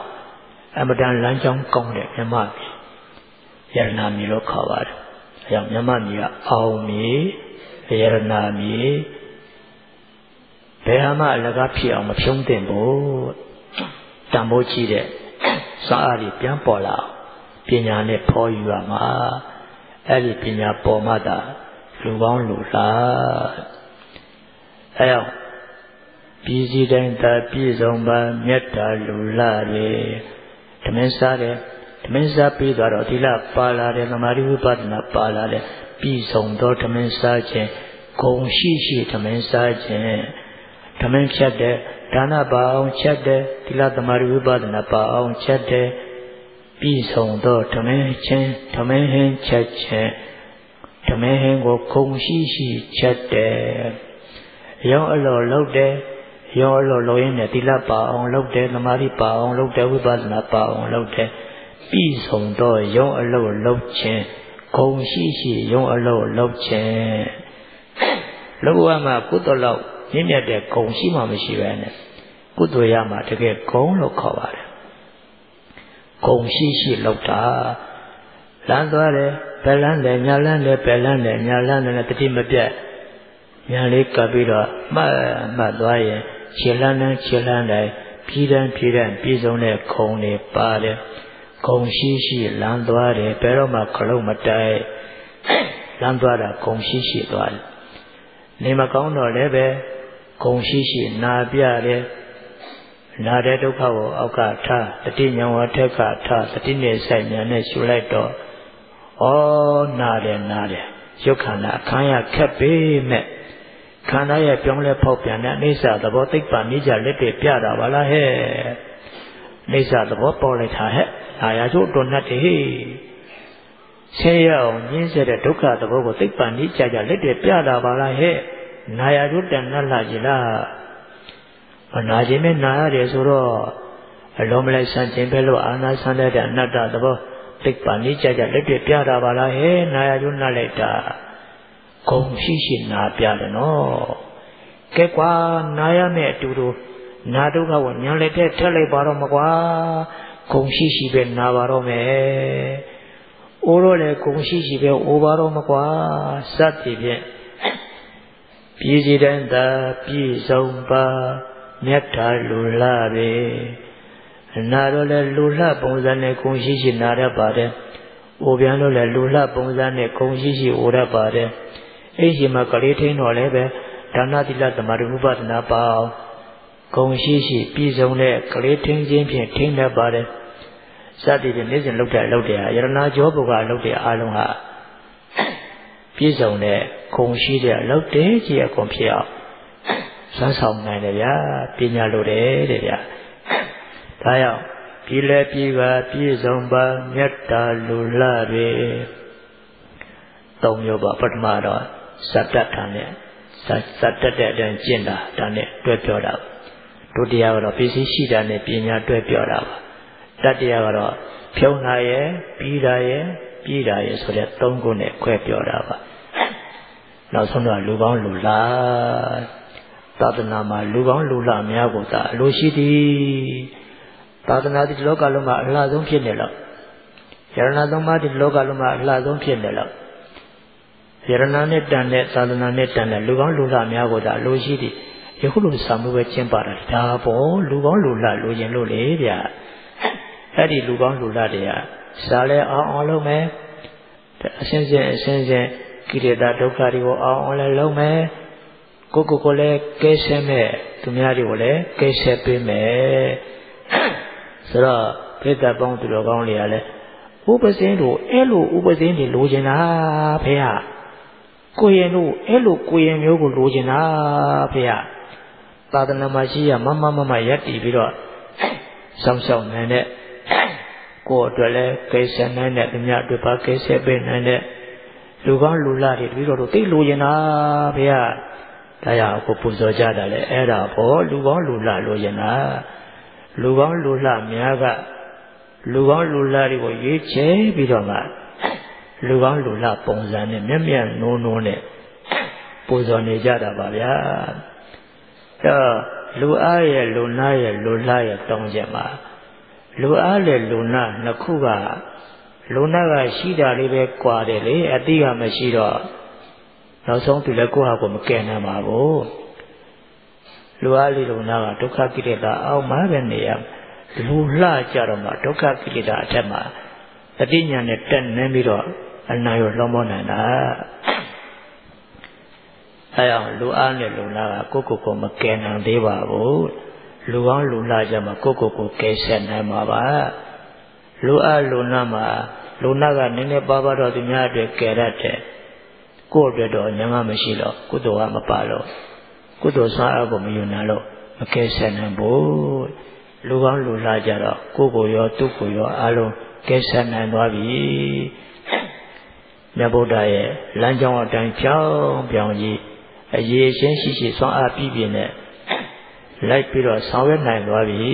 အမတန်လမ်းကြောင်းကောင်းတဲ့မြမပြည်ယရနာမြေလို့ခေါ်ပါတယ်။အဲကြောင့်မြမမြေကအောင်မြေယရနာမြေဘယ်ဟာမှအလကားဖြစ်အောင်မဖြုံးသင့်ဘူး။တန်ဖိုးကြီးတဲ့စာအားတွေပြန်ပေါ်လာပညာနဲ့ဖော်ယူရမှာအဲ့ဒီပညာပေါ်မှသာလူကောင်းလူလားအဲကြောင့် ပြည်စည်းတိုင်းသာပြည့်စုံပါမြတ်တာလူလာတွေဓမင်းစားတယ်ဓမင်းစားပြီးသွားတော့သီလပါလာတယ်သမာဓိဝိပဿနာပါလာတယ်ပြည့်စုံသောဓမင်းစားခြင်းဂုံရှိရှိဓမင်းစားခြင်းဓမင်းဖြတ်တဲ့ဒါနပါအောင်ချက်တဲ့သီလသမာဓိဝိပဿနာပါအောင်ချက်တဲ့ပြည့်စုံသောဓမင်းချင်းဓမင်းဟင်းချက်ခြင်းဓမင်းဟင်းကိုဂုံရှိရှိချက်တဲ့ရောအလော်လုပ်တဲ့ ရောလို့လုံရင်းနဲ့သီလပါအောင်လုပ်တယ်သမာဓိပါအောင်လုပ်တယ်ဝိပဿနာပါအောင်လုပ်တယ်ပြီးဆုံးတော့ယုံအလုပ်လုပ်ခြင်းဂုံရှိရှိယုံအလုပ်လုပ်ခြင်းလောကမှာကုသိုလ်လောက်မြင့်မြတ်တဲ့ဂုံရှိမှမရှိပဲနဲ့ကုသိုလ်ရမှာတကယ်ဂုံလို့ခေါ်ပါတယ်ဂုံရှိရှိလောက်တာလမ်းသွားတယ်ဘယ်လမ်းလဲညာလမ်းလဲဘယ်လမ်းလဲညာလမ်းလဲတတိမပြတ်ညာလေးကပ်ပြီးတော့မှတ်မှတ်သွားရင် ခြေလန်းလန်းခြေလန်းတိုင်းပြည်တန်းပြည်တန်းပြည်စုံတဲ့ခုံတွေပါတယ်ခုံရှိရှိလမ်းသွားတယ်ဘယ်တော့မှခလုံးမတိုက်လမ်းသွားတာခုံရှိရှိသွားတယ်နေမကောင်းတော့လည်းပဲခုံရှိရှိနာပြတယ်နာတဲ့ဒုက္ခကိုအောက်ကထားတတိညာဝထက်ကထားတတိနဲ့ဆိုင်ညာနဲ့ရှုလိုက်တော့ဩနာတယ်နာတယ်ရုပ်ခန္ဓာအခမ်းရခက်ပေမဲ့ ခန္ဓာရဲ့ပြောင်းလဲဖောက်ပြန်တဲ့အိဋ္ဌသဘောသိပ္ပံနိစ္စလက်တွေပြတာပါလားဟဲ့အိဋ္ဌသဘောပေါ်လိုက်တာဟဲ့အာရချို့တွန်းတ်တယ်ဟေးဆင်းရဲအောင်ညင်းစေတဲ့ဒုက္ခသဘောကိုသိပ္ပံနိစ္စကြလက်တွေပြတာပါလားဟဲ့နာရချို့တန်တ်လာကြလားမနာခြင်းနဲ့နာရတယ်ဆိုတော့အလုံးမလိုက်ဆန့်ကျင်ပဲလို့အာနာဆန်းတဲ့အနတ္တသဘောသိပ္ပံနိစ္စကြလက်တွေပြတာပါလားဟဲ့နာရချို့နှက်လိုက်တာ ဂုံရှိရှိနာပြတယ်နော်ကဲကွာနာရမယ့်အတူတူနာဒုက္ခကိုညာလက်တဲ့ထက်လိုက်ပါတော့မကွာဂုံရှိရှိပဲနာပါတော့မယ်အိုးတော့လေဂုံရှိရှိပဲအိုးပါတော့မကွာစသည်ဖြင့်ပြည်စီတိုင်းသာပြည့်စုံပါမြတ်တာလူလာပဲနာတော့လေလူလှပုံစံနဲ့ဂုံရှိရှိနာရပါတယ်။အိုပြန်လို့လေလူလှပုံစံနဲ့ဂုံရှိရှိအိုရပါတယ်။ အဲ့ဒီမှာကလေးထင်းတော်လည်းပဲဒါနတိလသမာဓိဥပဒနာပါအောင်ဂုံရှိရှိပြည်စုံတဲ့ကလေးထင်းခြင်းဖြင့်ထင်းတတ်ပါတယ်။စသည်ဖြင့်နေ့စဉ်လုပ်တဲ့လုပ်တဲ့ယရနာကြောပုဂ္ဂလုပ်တဲ့အားလုံးဟာပြည့်စုံတဲ့ခုံရှိတဲ့လုပ်တဲ့ကြီးအကုန်ဖြစ်အောင်စွမ်းဆောင်နိုင်တယ်ဗျာပညာလိုတယ်တဲ့ဗျာဒါကြောင့်ပြည်လဲပြည်ပါပြည့်စုံပါမြတ်တာလူလာတွေသုံးမျိုးပါပထမတော့ စတ္တထာနဲ့စတ္တတဲ့အတိုင်းကျင့်တာဒါနဲ့တွဲပြောတာဒုတိယကတော့ပစ္စည်းရှိတာနဲ့ပညာတွဲပြောတာပါတတ္တရားကတော့ဖြုံတာရဲ့ပြီးတာရဲ့ပြီးတာရဲ့ဆိုတဲ့သုံးခုနဲ့ခွဲပြောတာပါနောက်ဆုံးတော့လူကောင်းလူလာသာသနာမှာလူကောင်းလူလာများကိုသာအလိုရှိသည်သာသနာဒီလောကလုံးမှာအလှဆုံးဖြစ်နေလို့ယရဏသုံးပါးဒီလောကလုံးမှာအလှဆုံးဖြစ်နေလို့ ယရဏနဲ့တန်တဲ့သာသနာနဲ့တန်တဲ့လူကောင်းလူလာများကိုသာအလိုရှိသည်ယခုလိုစာမှုပဲကျင့်ပါတာဒါပေါ့လူကောင်းလူလာလူကျင်လို့လေဗျာအဲ့ဒီလူကောင်းလူလာတွေကစားလဲအောင်အောင်လုပ်မယ်အရှင်းရှင်းအရှင်းရှင်းကိလေသာဒုက္ခတွေကိုအောင်အောင်လဲလုပ်မယ်ကိုကိုကိုလည်းကဲဆဲမဲ့သူများတွေကိုလည်းကဲဆဲပေးမယ်ဆိုတော့ပိဿပေါင်းသူတော်ကောင်းတွေကလည်းဥပစင်းတို့အဲ့လိုဥပစင်းတွေလိုချင်တာဖေဟာ ကိုရင်တို့အဲ့လိုကိုရင်မျိုးကိုလိုချင်တာဖေဟာသာသနာမှာရှိရမမမမရက်တည်ပြီးတော့စောင့်ရှောက်နိုင်တဲ့ကိုယ်အတွက်လည်းကိစ္စနိုင်တဲ့သူများအတွက်ပါကိစ္စပေးနိုင်တဲ့လူကောင်းလူလာတွေတပည့်တော်တို့သိလိုချင်တာဖေရဒါရကိုပူဇော်ကြတာလေအဲ့ဒါပေါ့လူကောင်းလူလာလိုချင်တာလူကောင်းလူလာများကလူကောင်းလူလာတွေကိုရွေးချယ်ပြီးတော့မှ လူကောင်းလူလာပုံစံနဲ့မျက်မျက်နိုးနိုးနဲ့ပူဇော်နေကြတာပါဗျာအဲလူအားရဲ့လူနာရဲ့လူလာရဲ့တောင်းချက်မှာလူအားလေလူနာနှစ်ခုကလူနာကရှိတာလေးပဲကွာတယ်လေအတိကမရှိတော့နောက်ဆုံးသူလည်းကိုယ့်ဟာကိုယ်မကယ်နိုင်ပါဘူးလူအားလေးလူနာကဒုက္ခကိလေသာအောက်မှာပဲနေရလူလှကြတော့မှဒုက္ခကိလေသာအထက်မှာတတိညာနဲ့တက်နေပြီးတော့ အနာရောလွန်မောနိုင်တာအဲအောင်လူအားနဲ့လူနာကကိုယ့်ကိုယ်ကိုမကယ်နိုင်သေးပါဘူးလူကောင်းလူလာကြမှာကိုကိုကိုကဲဆက်နိုင်မှာပါလူအလူနာမှာလူနာကနည်းနည်းပါပါတော့သူများအတွက်ကဲရတဲ့ကိုယ့်အတွက်တော့ညံမရှိတော့ကုသိုလ်ကမပါလို့ကုသိုလ်ဆွမ်းအားကိုမယူနိုင်လို့မကဲဆက်နိုင်ဘူးလူကောင်းလူလာကြတော့ကိုကိုရောသူ့ကိုရောအလုံးကဲဆက်နိုင်သွားပြီ မြတ်ဗုဒ္ဓရဲ့လမ်းကြောင်းအတိုင်းကြောင်းပြောင်းကြီးအရေးချင်းရှိရှိဆွမ်းအားပြည့်ပြည့်နဲ့လိုက်ပြီးတော့ဆောင်ရွက်နိုင်သွားပြီ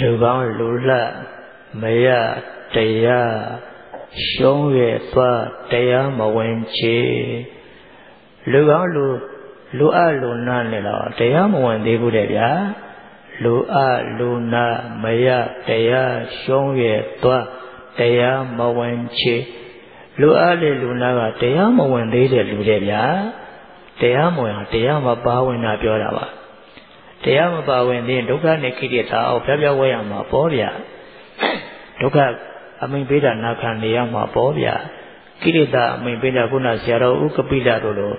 လူကောင်းလူလှမရတရားရှုံးရဲ့သွားတရားမဝင်ချေလူကောင်းလူလူအလူနာနဲ့တော့တရားမဝင်သေးဘူးတဲ့ဗျာလူအလူနာမရတရားရှုံးရဲ့သွား တရားမဝင်ချေလူအလေလူနာကတရားမဝင်သေးတဲ့လူတဲ့ဗျာတရားမဝင်အောင်တရားမပါဝင်တာပြောတာပါတရားမပါဝင်သေးဒုက္ခနဲ့ခိတိတာအောင်ဖြောဖြောဝဲရမှာပေါ့ဗျာဒုက္ခအမိန်ပေးတာနာခံနေရမှာပေါ့ဗျာကိရိတာအမိန်ပေးတာခုနဆရာတော်ဥကပိလတို့လို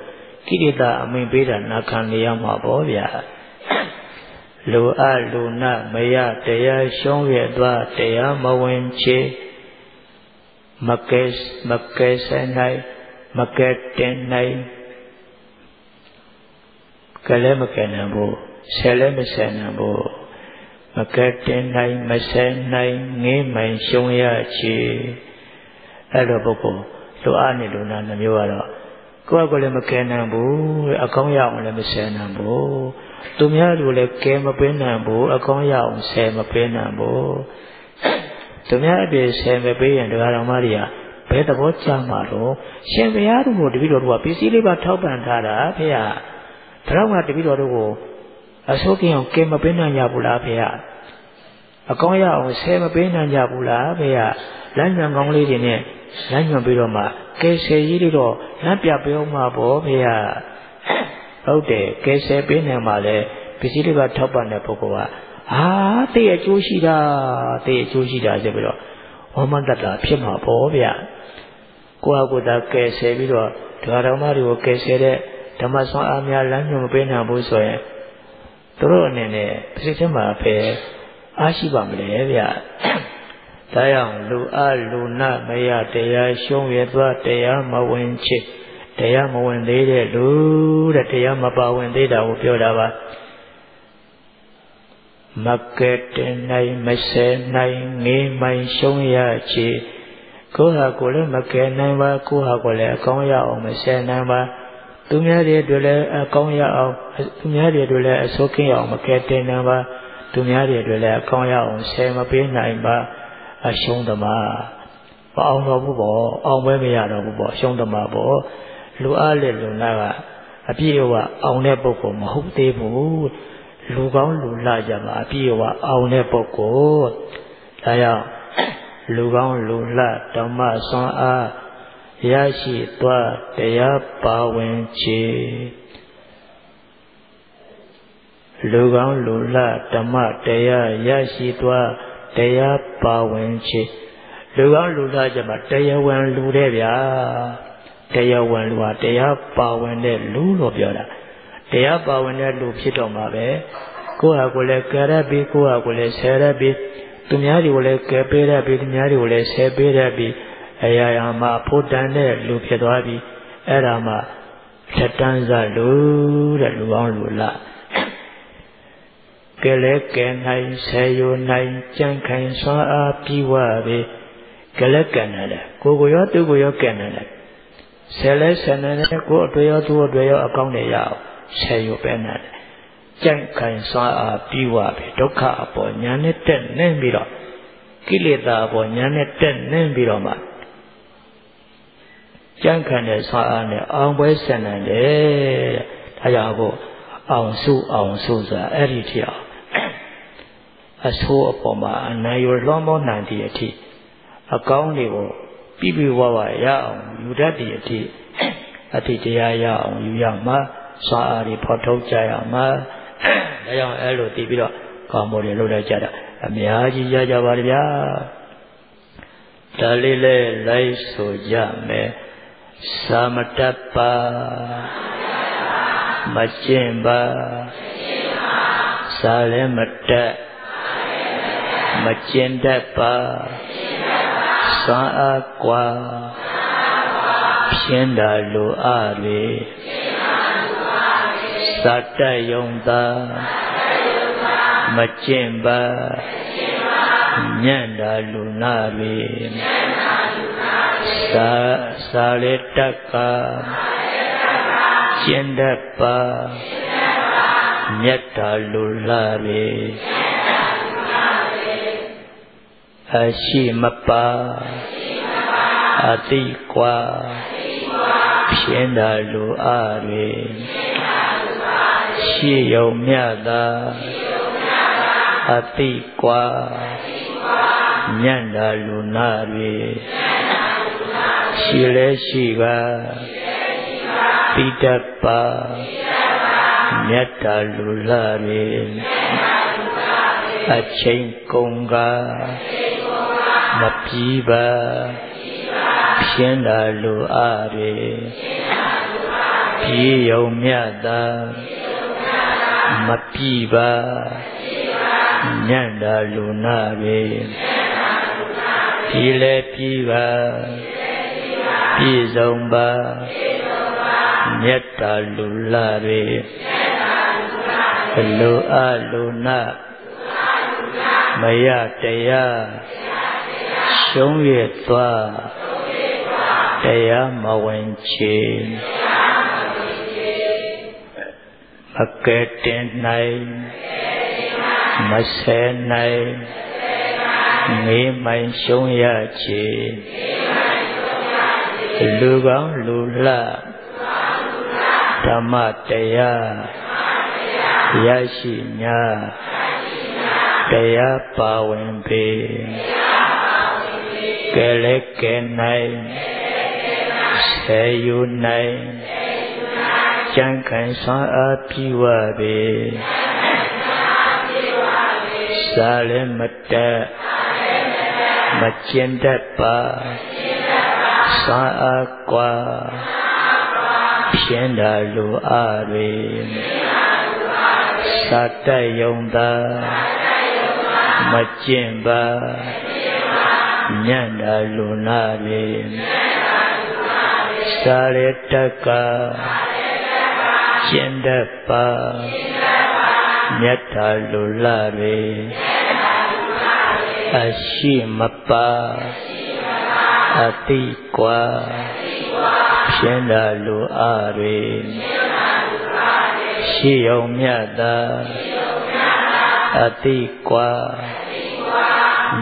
ကိရိတာအမိန်ပေးတာနာခံနေရမှာပေါ့ဗျာလူအလူနာမယတရားရှုံးရသွားတရားမဝင်ချေ မကဲမကဲဆနိုင်မကဲတင်နိုင်ကလည်းမကယ်နိုင်ဘူးဆယ်လည်းမဆယ်နိုင်ဘူးမကယ်တင်နိုင်မဆယ်နိုင်ငေးမိုင်ရှုံးရချေအဲ့လိုပုဂ္ဂိုလ်လူအားနဲ့လူနာနှမျိုးကတော့ကိုယ့်ကိုယ်လည်းမကယ်နိုင်ဘူးအကောင်းရအောင်လည်းမဆယ်နိုင်ဘူးသူများလူလည်းကဲမပေးနိုင်ဘူးအကောင်းရအောင်ဆယ်မပေးနိုင်ဘူး သူများအပြည့်ဆယ်မပေးရင်တရားတော်မတွေကဘယ်သဘောကျမှာတော့ရှင်ဘုရားတို့ကိုတပည့်တော်တို့ကပစ္စည်းလေးပါထောက်ပံ့ထားတာဖေဟာဒါတော့မှတပည့်တော်တို့ကိုအစိုးကင်းအောင်ကဲမပေးနိုင်ကြဘူးလားဖေဟာအကောင်းရအောင်ဆဲမပေးနိုင်ကြဘူးလားဖေကလမ်းညွန်ကောင်းလေးတွေနဲ့လမ်းညွန်ပြီးတော့မှကဲဆယ်ကြီးတွေတော့လမ်းပြပေးအောင်မှာပေါ့ဖေကဟုတ်တယ်ကဲဆယ်ပေးနိုင်မှာလဲပစ္စည်းတွေကထောက်ပံ့တဲ့ပုဂ္ဂိုလ်က ဟာသိအကျိုးရှိတာသိအကျိုးရှိတာဆိုပြီးတော့ဝမတ္တတာဖြစ်မှာပေါ့ဗျာကိုယ့်အကူတာကဲဆယ်ပြီးတော့ဒကာတော်မတွေကိုကဲဆယ်တဲ့ဓမ္မဆွမ်းအားများလမ်းညွှန်မပေးနိုင်ဘူးဆိုရင်တို့အနေနဲ့စိတ်ထဲမှာပဲအားရှိပါမလဲဗျာဒါကြောင့်လူအလူနာမရတရားရှုံးရသွားတရားမဝင်ချစ်တရားမဝင်သေးတဲ့လူတဲ့တရားမပါဝင်သေးတာကိုပြောတာပါ မကဲတင်နိုင်မဆဲနိုင်ငေးမိုင်ရှုံးရချေကိုယ့်ဟာကိုယ်လည်းမကဲနိုင်ပါကိုယ့်ဟာကိုယ်လည်းအကောင်းရအောင်မဆဲနိုင်ပါသူများတွေအတွက်လည်းအကောင်းရအောင်သူများတွေအတွက်လည်းအစိုးကင်းအောင်မကဲတင်နိုင်ပါသူများတွေအတွက်လည်းအကောင်းရအောင်ဆဲမပေးနိုင်ပါအရှုံးသမားမအောင်တော့ဘူးပေါ့အောင်ပဲမရတော့ဘူးပေါ့အရှုံးသမားပေါ့လူအားလက်လူနာကအပြည့်အဝအောင်တဲ့ပုဂ္ဂိုလ်မဟုတ်သေးဘူး လူကောင်းလူလှကြမှာအပြည့်အဝအောင်တဲ့ပုဂ္ဂိုလ်ဒါကြောင့်လူကောင်းလူလှဓမ္မဆွမ်းအားရရှိသွားတရားပါဝင်ချေလူကောင်းလူလှဓမ္မတရားရရှိသွားတရားပါဝင်ချေလူကောင်းလူလှကြမှာတရားဝင်လူတဲ့ဗျာတရားဝင်လူဟာတရားပါဝင်တဲ့လူလို့ပြောတာ တရားပါဝင်တဲ့လူဖြစ်တော့မှာပဲကိုယ့်ဟာကိုယ်လည်းကရပြီးကိုယ့်ဟာကိုယ်လည်းဆယ်ရပြီးသူများတွေကိုလည်းကယ်ပေးရပြီးသူများတွေကိုလည်းဆယ်ပေးရပြီးအရာရာမှာဖို့တန်တဲ့လူဖြစ်သွားပြီးအဲ့ဒါမှထတန်းစားလူတဲ့လူအောင်လူလားကဲလဲကဲနိုင်ဆယ်ယူနိုင်ကြံခိုင်စွာအားပြီးဝပြီကလဲကံတယ်ကိုကိုရောသူကိုရောကံတယ်ဆယ်လဲဆယ်နေတယ်ကိုအတွေ့ရောသူအတွေ့ရောအကောင်းနေရအောင် ဆယ်ယူပဲနေတယ်ကြံခိုင်စွာအားပြီးဝပြီဒုက္ခအပေါ်ညာနဲ့တက်နေပြီးတော့ကိလေသာအပေါ်ညာနဲ့တက်နေပြီးတော့မှကြံခံတဲ့ဆွာအားနဲ့အောင်ပွဲဆန်နိုင်တယ်ဒါကြောင့်ကိုအောင်စုအောင်စုဆိုတာအဲ့ဒီထီအောင်အဆိုးအပေါ်မှာအနိုင်ရလွှမ်းမိုးနိုင်တဲ့အထိအကောင်းတွေကိုပြပြဝဝရအောင်ယူတတ်တဲ့အထိအထိတရားရအောင်ယူရမှာ ဆွာအားတွေဖော်ထုတ်ကြရမှာဒါကြောင့်အဲ့လိုတည်ပြီးတော့ကောင်းမို့တွေလုပ်လိုက်ကြတာအများကြီးရကြပါဗျာဒါလေးလဲလိုက်ဆိုကြမယ်သာမတတ်ပါမကျင့်ပါသာလည်းမတတ်မကျင့်တတ်ပါစွမ်းအားကွာဖြင်းတာလိုအားလေ သာတတ်ယုံသာမကျင့်ပါညံ့တာလူနာလေသာသာလေတက္ကကျင့်တတ်ပါမြတ်တာလူလာလေအရှိမပါအတိကွာဖြင်းတာလူအားတွေ ရှိယုံမြတ်သာအတိကွာညံ့တာလူနာတွေရှိလဲရှိပါတိတ္တပါမြတ်တာလူလာတွေအချိန်ကုန်ကမပြီးပါဖြင်းတာလူအားတွေပြေယုံမြတ်တာ မပြီးပါညံ့တာလူနာတွေဒီလဲပြီးပါပြည့်စုံပါမြတ်တာလူလာတွေလူအလူနာမရတရားရှုံးရသွားတရားမဝင်ချေ မကဲတင်နိုင်မဆဲနိုင်ငေးမိုင်ရှုံးရချေလူကောင်းလူလှဓမ္မတရားရရှိ냐တရားပါဝင်ပေကဲလဲကဲနိုင်ဆယ်ယူနိုင် ကြံခိုင်ဆွမ်းအားပြည့်ဝပေစာလည်းမတက်မကျင်တတ်ပါဆွမ်းအားကွာရှင်းတာလူအားတွေစာတက်ယုံသာမကျင့်ပါညံ့တာလူနာတွေစာရတကကျ င့်တတ်ပါမြတ်တာလူလာတွေအရှိမပါအတိကွာရှင်းတာလူအားတွေရှိုံမြတ်တာအတိကွာ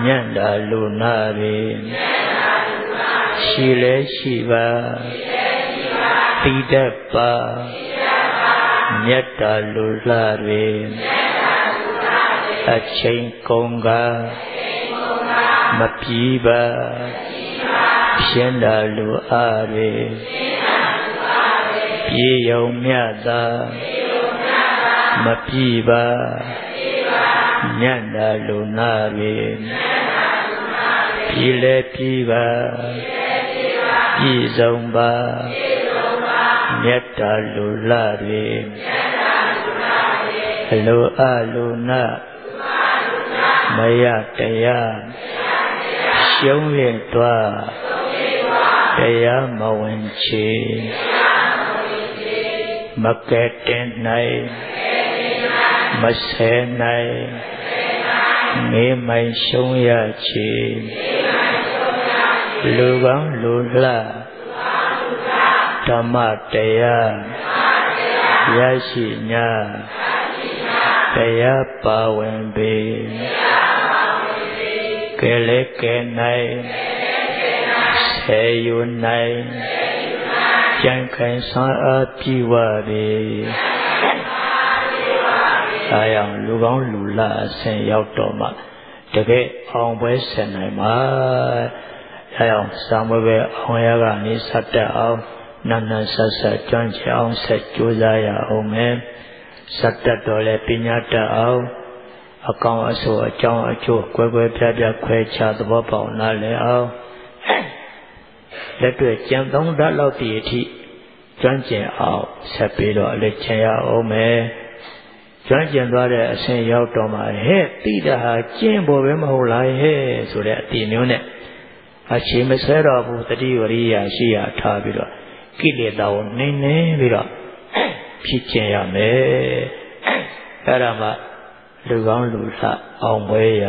ညံ့တာလူနာတွေရှိလဲရှိပါတိတတ်ပါ မြတ်တာလူလာတွေအချိန်ကုန်ကမပြေးပါရှင်းတာလူအားတွေပြေယုံမြတ်သာမပြေးပါညံ့တာလူနာတွေပြေလဲပြေးပါပြေဆုံးပါမြတ်တာလူလာတွေ အလိုအလိုနာမယတရားရှုံးရင်သွားတရားမဝင်ချေမကဲတင်နိုင်မဆဲနိုင်ငေးမိုင်ရှုံးရချေလူကောင်းလူလှဓမ္မတရားရရှိညာ တရားပါဝင်ပေကဲလေကဲနိုင်ဆယ်ယူနိုင်ကြံခိုင်ဆွမ်းအားပြည့်ဝပေအာယံလူကောင်းလူလာအစဉ်ရောက်တော့မှတကယ်အောင်ပွဲဆင်နိုင်မှာအဲအောင်စာမွေးပဲအောင်ရကနေဆက်တက်အောင်နန္နဆက်ဆက်ကြွန့်ချအောင်ဆက်ကြိုးစားရအောင်မယ် ဆက်တက်တော်လဲပညာတတ်အောင်အကောင်အဆိုးအကြောင်းအကျိုးကွဲကွဲပြားပြားခွဲခြားသဘောပေါက်နားလည်အောင်လက်တွေ့ကြံသုံးဓာတ်လောက်တည်အထိကျွမ်းကျင်အောင်ဆက်ပြီးတော့အလက်ချင်ရအောင်မယ်ကျွမ်းကျင်သွားတဲ့အဆင့်ရောက်တော့မှဟဲ့တိတာဟာကျင့်ဖို့ပဲမဟုတ်လားဟဲ့ဆိုတဲ့အတီမျိုးနဲ့အခြေမဆွဲတော့ဘူးတတိဝရိယရှိရထားပြီးတော့ကိလေသာကိုနှိမ့်နေပြီးတော့ ဖြစ်ကျင်ရမယ်အဲ့ဒါမှလူကောင်းလူလှအောင်ပွဲရ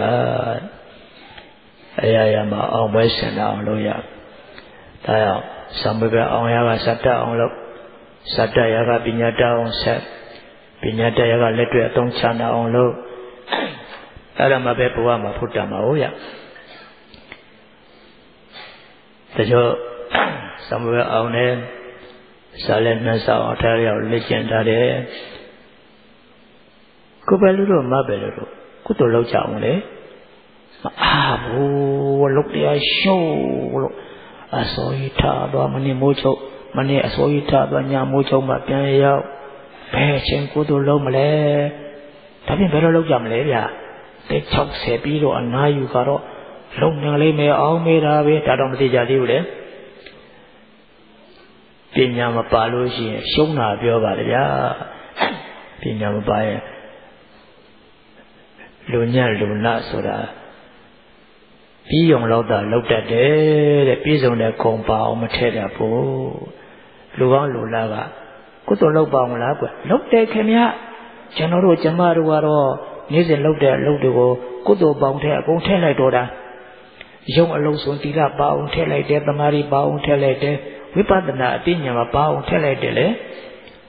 အရာရာမှာအောင်ပွဲဆင်တာအောင်လုပ်ရဒါကြောင့်သံဃာအောင်ရကစတ္တအောင်လုပ်စတ္တရကပညာတအောင်ဆက်ပညာတရကလက်တွေ့အသုံးချနာအောင်လုပ်အဲ့ဒါမှပဲဘဝမှာဖုတ္တမှာဟုတ်ရတချို့သံဃာအောင်နဲ့ စာလက်နှဆောက်အောင်ထားရောက်လက်ကျင်ထားတယ်ကိုပဲလို့တော့မပဲလို့တော့ကုသိုလ်လောက်ကြအောင်လေမအားဘူးလုတ်တရားရှုံးလို့အစိုးရထားတော့မနေ့မိုးချုပ်မနေ့အစိုးရထားတော့ညမိုးချုပ်မှပြန်ရောက်ဘယ်ချင်းကုသိုလ်လုံးမလဲဒါပြင်ဘယ်လိုလုပ်ကြမလဲဗျာတိတ်60ပြီးတော့အနာယူကတော့လုံနေလိမ့်မယ်အောင်မေးတာပဲဒါတော့မသိကြသေးဘူးလေ ပညာမပါလို့ရှိရင်ရှုံးတာပြောပါလေဗျာပညာမပါရင်လူညံ့လူနာဆိုတာပြီးုံလောက်တာလောက်တတ်တယ်တဲ့ပြီးဆုံးတဲ့ခုံပါအောင်မထည့်တတ်ဘူးလူကောင်းလူလာကကုသိုလ်လောက်ပါအောင်လားကွလောက်တယ်ခင်ဗျကျွန်တော်တို့ကျမတို့ကတော့နေ့စဉ်လောက်တဲ့အလုပ်တွေကိုကုသိုလ်ပေါင်းထဲအကုန်ထည့်လိုက်တော့တာယုံအလုံးစုံတိလပါအောင်ထည့်လိုက်တယ်တမာရီပါအောင်ထည့်လိုက်တယ် ဝိပဿနာအသိဉာဏ်မှာပါအောင်ထည့်လိုက်တယ်လေ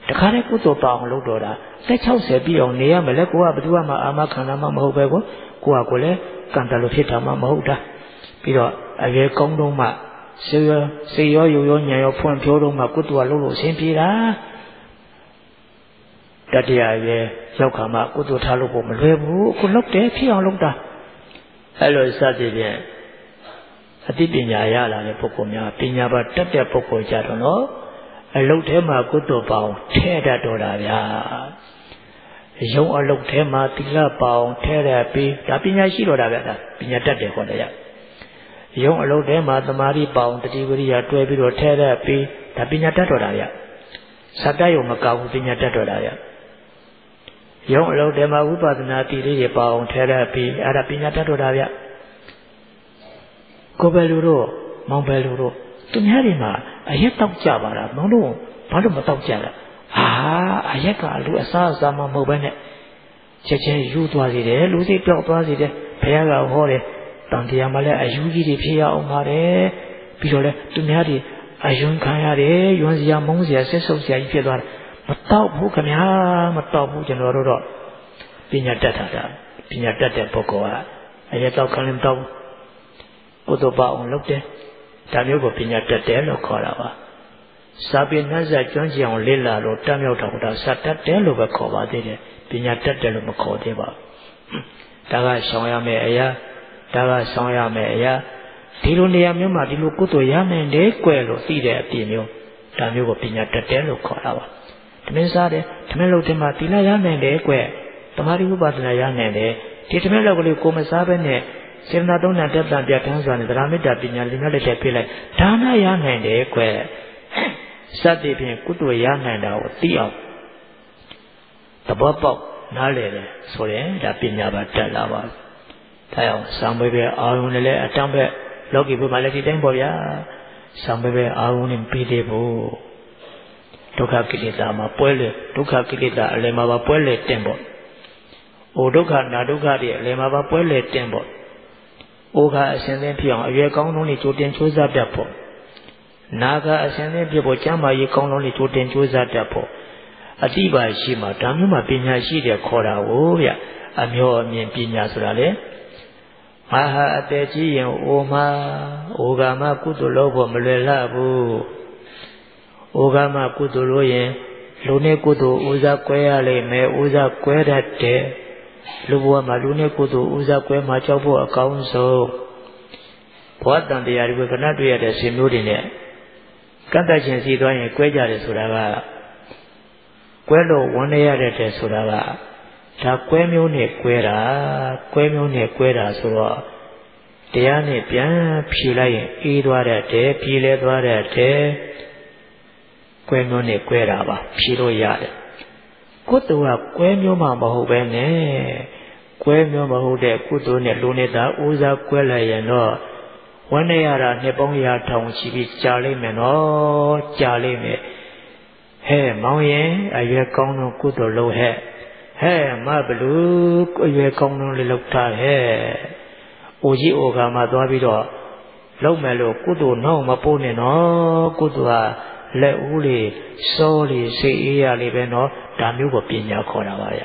တခါတည်းကုသိုလ်ပါအောင်လုပ်တော့တာသက်60ပြီးအောင်နေရမယ်လေကိုကဘယ်သူမှအာမခံတာမှမဟုတ်ပဲကိုကိုကကိုလည်းကံတလို့ဖြစ်တာမှမဟုတ်တာပြီးတော့အရေကောင်းတော့မှစေရောစေရောယုံရောညံရောဖွင့်ဖြိုးတော့မှကုသိုလ်ကလုပ်လို့အဆင်ပြေတာတတရာရဲ့ရောက်ခါမှကုသိုလ်ထားလို့ဖို့မလွယ်ဘူးအခုလုပ်တယ်ဖြစ်အောင်လုပ်တာအဲ့လိုစသည်ဖြင့် အသိပညာရလာတဲ့ပုဂ္ဂိုလ်များပညာပါတက်တဲ့ပုဂ္ဂိုလ်ကြတော့နော်အလုတ်ထဲမှာကုသိုလ်ပေါင်းထဲတတ်တော်တာဗျာရုံအလုတ်ထဲမှာသီလပေါင်းထဲရပြီးဒါပညာရှိတော်တာဗျာဒါပညာတတ်တယ်ခေါ်တယ်ရရုံအလုတ်ထဲမှာသမာဓိပေါင်းတတိဝရိယတွဲပြီးတော့ထဲရပြီးဒါပညာတတ်တော်တာဗျာစတတ်ရုံမကောက်ဘူးပညာတတ်တော်တာဗျာရုံအလုံးတဲမှာဝိပဿနာတည်လေးတွေပါအောင်ထဲရပြီးအဲ့ဒါပညာတတ်တော်တာဗျ ကိုပဲလူတို့မောင်ပဲလူတို့သူများတွေမှာအရက်တောက်ကြပါလားမောင်တို့ဘာလို့မတောက်ကြလဲဟာအရက်ကလူအစားအစာမှမဟုတ်ဘဲနဲ့ချက်ချင်းယူသွားစေတယ်လူစိတ်ပြောက်သွားစေတယ်ဘုရားကဟောတယ်တန်တရားမှာလည်းအယူကြီးတွေဖြစ်ရအောင်ပါတယ်ပြီးတော့လည်းသူများတွေအယွန်းခံရတယ်ယွန်းစရာမုန်းစရာဆက်ဆုပ်စရာကြီးဖြစ်သွားတယ်မတော့ဘူးခင်ဗျာမတော့ဘူးကျွန်တော်တို့တော့ပညာတတ်တာဒါပညာတတ်တဲ့ပုဂ္ဂိုလ်ကအရက်တော့ခံလည်းမတော့ဘူး ကုသိုလ်ပအောင်လုပ်တယ်ဒါမျိုးကိုပညာတတ်တယ်လို့ခေါ်တာပါစာပေနှစကျွမ်းကျင်အောင်လေ့လာလို့တတ်မြောက်တော့ဒါစတတ်တယ်လို့ပဲခေါ်ပါသေးတယ်ပညာတတ်တယ်လို့မခေါ်သေးပါဘူးဒါကဆောင်ရမယ်အရာဒါကဆောင်ရမယ်အရာဒီလိုနေရာမျိုးမှာဒီလိုကုသိုလ်ရမယ်လေကွယ်လို့သိတဲ့အပြင်မျိုးဒါမျိုးကိုပညာတတ်တယ်လို့ခေါ်တာပါမင်းစားတယ်ဓမင်းလုပ်တယ်မှာသီလရနိုင်တယ်ကွတမာတိဥပဒနာရနိုင်တယ်ဒီဓမင်းလောက်ကလေးကိုမစားဘဲနဲ့ စေတနာသုံးဏတက်တန်ပြတ်ထမ်းစွာနဲ့သရမေတ္တာပညာလင်းလက်တဲ့ပြလိုက်ဒါနရနိုင်တယ်ကွစသည်ဖြင့်ကုသိုလ်ရနိုင်တာကိုသိအောင်သဘောပေါက်နားလည်တယ်ဆိုရင်ဒါပညာပါတက်လာပါဒါကြောင့်သံဝေပဲအာရုံနဲ့လည်းအတန်းပဲလောကီဘုမှာလည်းဒီတိုင်းပေါ့ဗျာသံဝေပဲအာရုံနဲ့ပြီးသေးဖို့ဒုက္ခကိလေသာမှာပွဲလေဒုက္ခကိလေသာအလယ်မှာပါပွဲလေတင်ပေါ့။အိုဒုက္ခနာဒုက္ခတွေအလယ်မှာပါပွဲလေတင်ပေါ့။ အိုကအစဉ်သင်းဖြစ်အောင်အရွယ်ကောင်းဆုံးလေးကြိုတင်ချိုးစားတတ်ဖို့။နာကအစဉ်သင်းဖြစ်ဖို့ကျမ်းမာရေးကောင်းဆုံးလေးကြိုတင်ချိုးစားတတ်ဖို့။အတိပါရှိမှဒါမျိုးမှပညာရှိတယ်ခေါ်တာကိုဗျ။အမျိုးအမြင်ပညာဆိုတာလေ။မဟာအတေကြီးရင်အိုမှာအိုကမှကုသိုလ်လုပ်ဖို့မလွယ်လှဘူး။ဩဃမကုသိုလ်လို့ရင်လူနဲ့ကုသိုလ်ဦးစားကွဲရလိမ့်မယ်ဦးစားကွဲတတ်တယ် လူဘဝမှာလူနဲ့ကုသိုလ်ဦးစားကွဲမှာကြောက်ဖို့အကောင်းဆုံးဘဝတန်တရားတွေကခဏတွေ့ရတဲ့ရှင်မျိုးတွေနဲ့ကန့်တတ်ခြင်းစီသွားရင်ကွဲကြတယ်ဆိုတာကကွဲလို့ဝန်းနေရတဲ့တဲ့ဆိုတာကဒါကွဲမျိုးနဲ့ကွဲတာကွဲမျိုးနဲ့ကွဲတာဆိုတော့တရားနဲ့ပြန်ဖြေလိုက်ရင်အေးသွားတဲ့တဲ့ဖြေလဲသွားတဲ့တဲ့ကွဲမျိုးနဲ့ကွဲတာပါဖြေလို့ရတယ် ကုသိုလ်ကကွဲမျိုးမှမဟုတ်ပဲနဲ့ကွဲမျိုးမဟုတ်တဲ့ကုသိုလ်နဲ့လူနေတာဦးစားကွဲလိုက်ရင်တော့ဝန်းနေရတာနှစ်ပေါင်းရာထောင်ရှိပြီးကြာလိမ့်မယ်နော်ကြာလိမ့်မယ်ဟဲ့မောင်ရင်အရွယ်ကောင်းတော့ကုသိုလ်လုပ်ဟဲ့ဟဲ့မဘလူအရွယ်ကောင်းတော့လေလောက်တာဟဲ့အိုကြီးအိုကမှသွားပြီးတော့လုံးမယ်လို့ကုသိုလ်နောက်မပို့နဲ့နော်ကုသိုလ်က လက်ဦးလေးစောလေးစိတ်အေးရလေးပဲနော်ဒါမျိုးကိုပညာခေါ်တာပါဗျ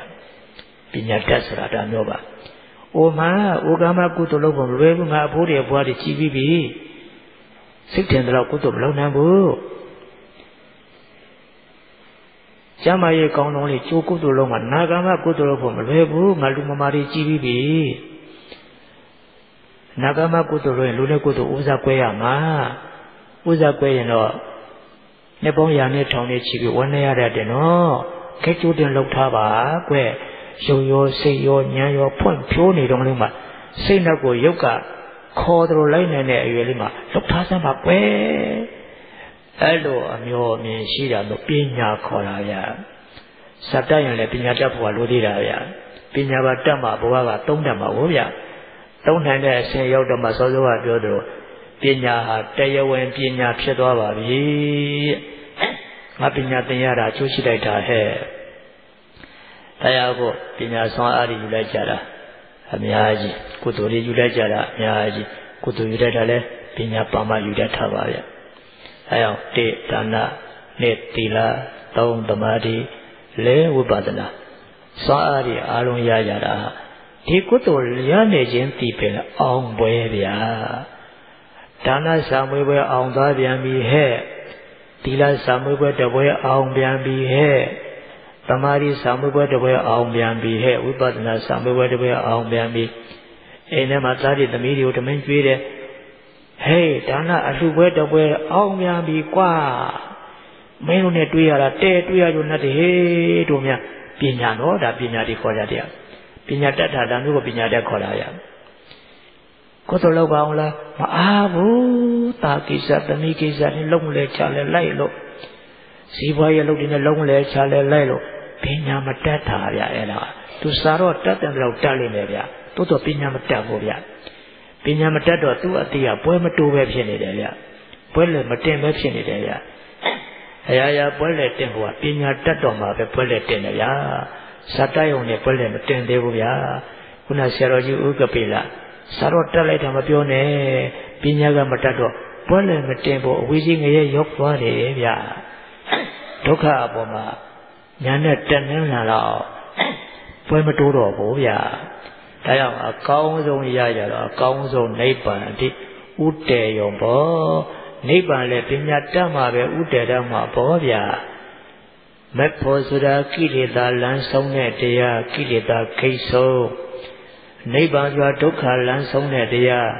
ပညာတတ်ဆိုတာဒါမျိုးပါအိုမှာဩကာမကုသိုလ်လုပ်ဖို့မလွယ်ဘူးငါအဖိုးတွေဘွားတွေကြီးပြီးပြီစိတ်ထင်တော့ကုသိုလ်မလုပ်နိုင်ဘူးကျမ်းမာရေးကောင်းလုံးလေးကျိုးကုသိုလ်လုံးမှာနာဂမကုသိုလ်လုပ်ဖို့မလွယ်ဘူးငါလူမမာတွေကြီးပြီးပြီနာဂမကုသိုလ်လုပ်ရင်လူနဲ့ကုသိုလ်ဥစားကွဲရမှာဥစားကွဲရင်တော့ နှစ်ပေါင်းရာနဲ့ထောင်နဲ့ချီပြီးဝန်းနေရတဲ့နော်ခဲကျိုးတင်လှုပ်ထားပါကွရုပ်ရောစိတ်ရောဉာဏ်ရောဖွင့်ဖြိုးနေတော့လေးမှာစိတ်နဲ့ကိုရုပ်ကခေါ်တော်လိုက်နိုင်တဲ့အရွယ်လေးမှာလှုပ်ထားစမ်းပါကွအဲ့လိုအမျိုးအမြင်ရှိတာလို့ပညာခေါ်တာဗျာစတတ်ရင်လည်းပညာတတ်ဖို့လိုသေးတာဗျာပညာပါတတ်မှဘဝကသုံးတတ်မှာဟုတ်ဗျာသုံးနိုင်တဲ့အရှင်ရောက်တော့မှစောစောကပြောသလို ပညာဟာတရားဝင်ပညာဖြစ်သွားပါပြီငါပညာသင်ရတာချိုးရှိလိုက်တာဟဲ့တရားကိုပညာဆောင်အားယူလိုက်ကြတာအများကြီးကုသိုလ်တွေယူလိုက်ကြတာအများကြီးကုသိုလ်ယူတတ်တာလဲပညာပါမယူတတ်တာပါဗျအဲအောင်တိဒါနနှစ်သီလသုံးသမာဓိလဲဝိပဿနာစောအားတွေအားလုံးရရတာဒီကုသိုလ်ရနေခြင်းတည်ပင်အောင်ပွဲဗျာ ဒါနစာမွေးပွဲအောင်သွားပြန်ပြီဟဲ့သီလစာမွေးပွဲတပွဲအောင်ပြန်ပြီဟဲ့တမာရီစာမွေးပွဲတစ်ပွဲအောင်ပြန်ပြီဟဲ့ဝိပဿနာစာမွေးပွဲတစ်ပွဲအောင်ပြန်ပြီအိမ်ထဲမှာသားတွေသမီးတွေကိုတမင်းကျွေးတယ်ဟေးဒါနအလှပွဲတစ်ပွဲအောင်ပြန်ပြီကွာမင်းတို့နဲ့တွေ့ရတာတဲတွေ့ရလို့နဲ့တည်းဟေးတို့များပညာတော့ဒါပညာတွေခေါ်ကြတယ်ပညာတတ်တာဒါမျိုးကိုပညာတတ်ခေါ်လာရ ကိုယ်တော်လောက်ပါအောင်လားမအားဘူးတာကိစ္စသမီးကိစ္စနဲ့လုံးလဲချလဲလိုက်လို့ဇီးပွားရဲ့လုပ်တွေနဲ့လုံးလဲချလဲလိုက်လို့ပညာမတတ်တာဗျအဲ့ဒါသူစာတော့တတ်တယ်လို့တတ်လိမ့်မယ်ဗျတိုးတော့ပညာမတတ်ဘူးဗျပညာမတတ်တော့သူ့အတိအပွဲမတိုးပဲဖြစ်နေတယ်ဗျပွဲလည်းမတင်ပဲဖြစ်နေတယ်ဗျအရာရာပွဲလည်းတင်ဖို့ကပညာတတ်တော်မှာပဲပွဲလည်းတင်တယ်ဗျဇာတယုံနဲ့ပွဲလည်းမတင်သေးဘူးဗျခုနဆရာတော်ကြီးဥက္ကပေလာ စာတော့တက်လိုက်တာမပြောနဲ့ပညာကမတတ်တော့ပွဲလည်းမတင်ဖို့အဝေးကြီးငရဲရောက်သွားတယ်ဗျဒုက္ခအပေါ်မှာညာနဲ့တက်နေလာတော့ပွဲမတိုးတော့ဘူးဗျဒါကြောင့်အကောင်းဆုံးရကြတော့အကောင်းဆုံးနိဗ္ဗာန်အတိဥတည်ရုံပေါ့နိဗ္ဗာန်လည်းပညာတတ်မှာပဲဥတည်တတ်မှာပေါ့ဗျာမက်ဖို့ဆိုတာကိလေသာလမ်းဆုံးတဲ့တရားကိလေသာခိတ်ဆုံး နိဗ္ဗာန်ဆိုတာဒုက္ခလမ်းဆုံးတဲ့တရား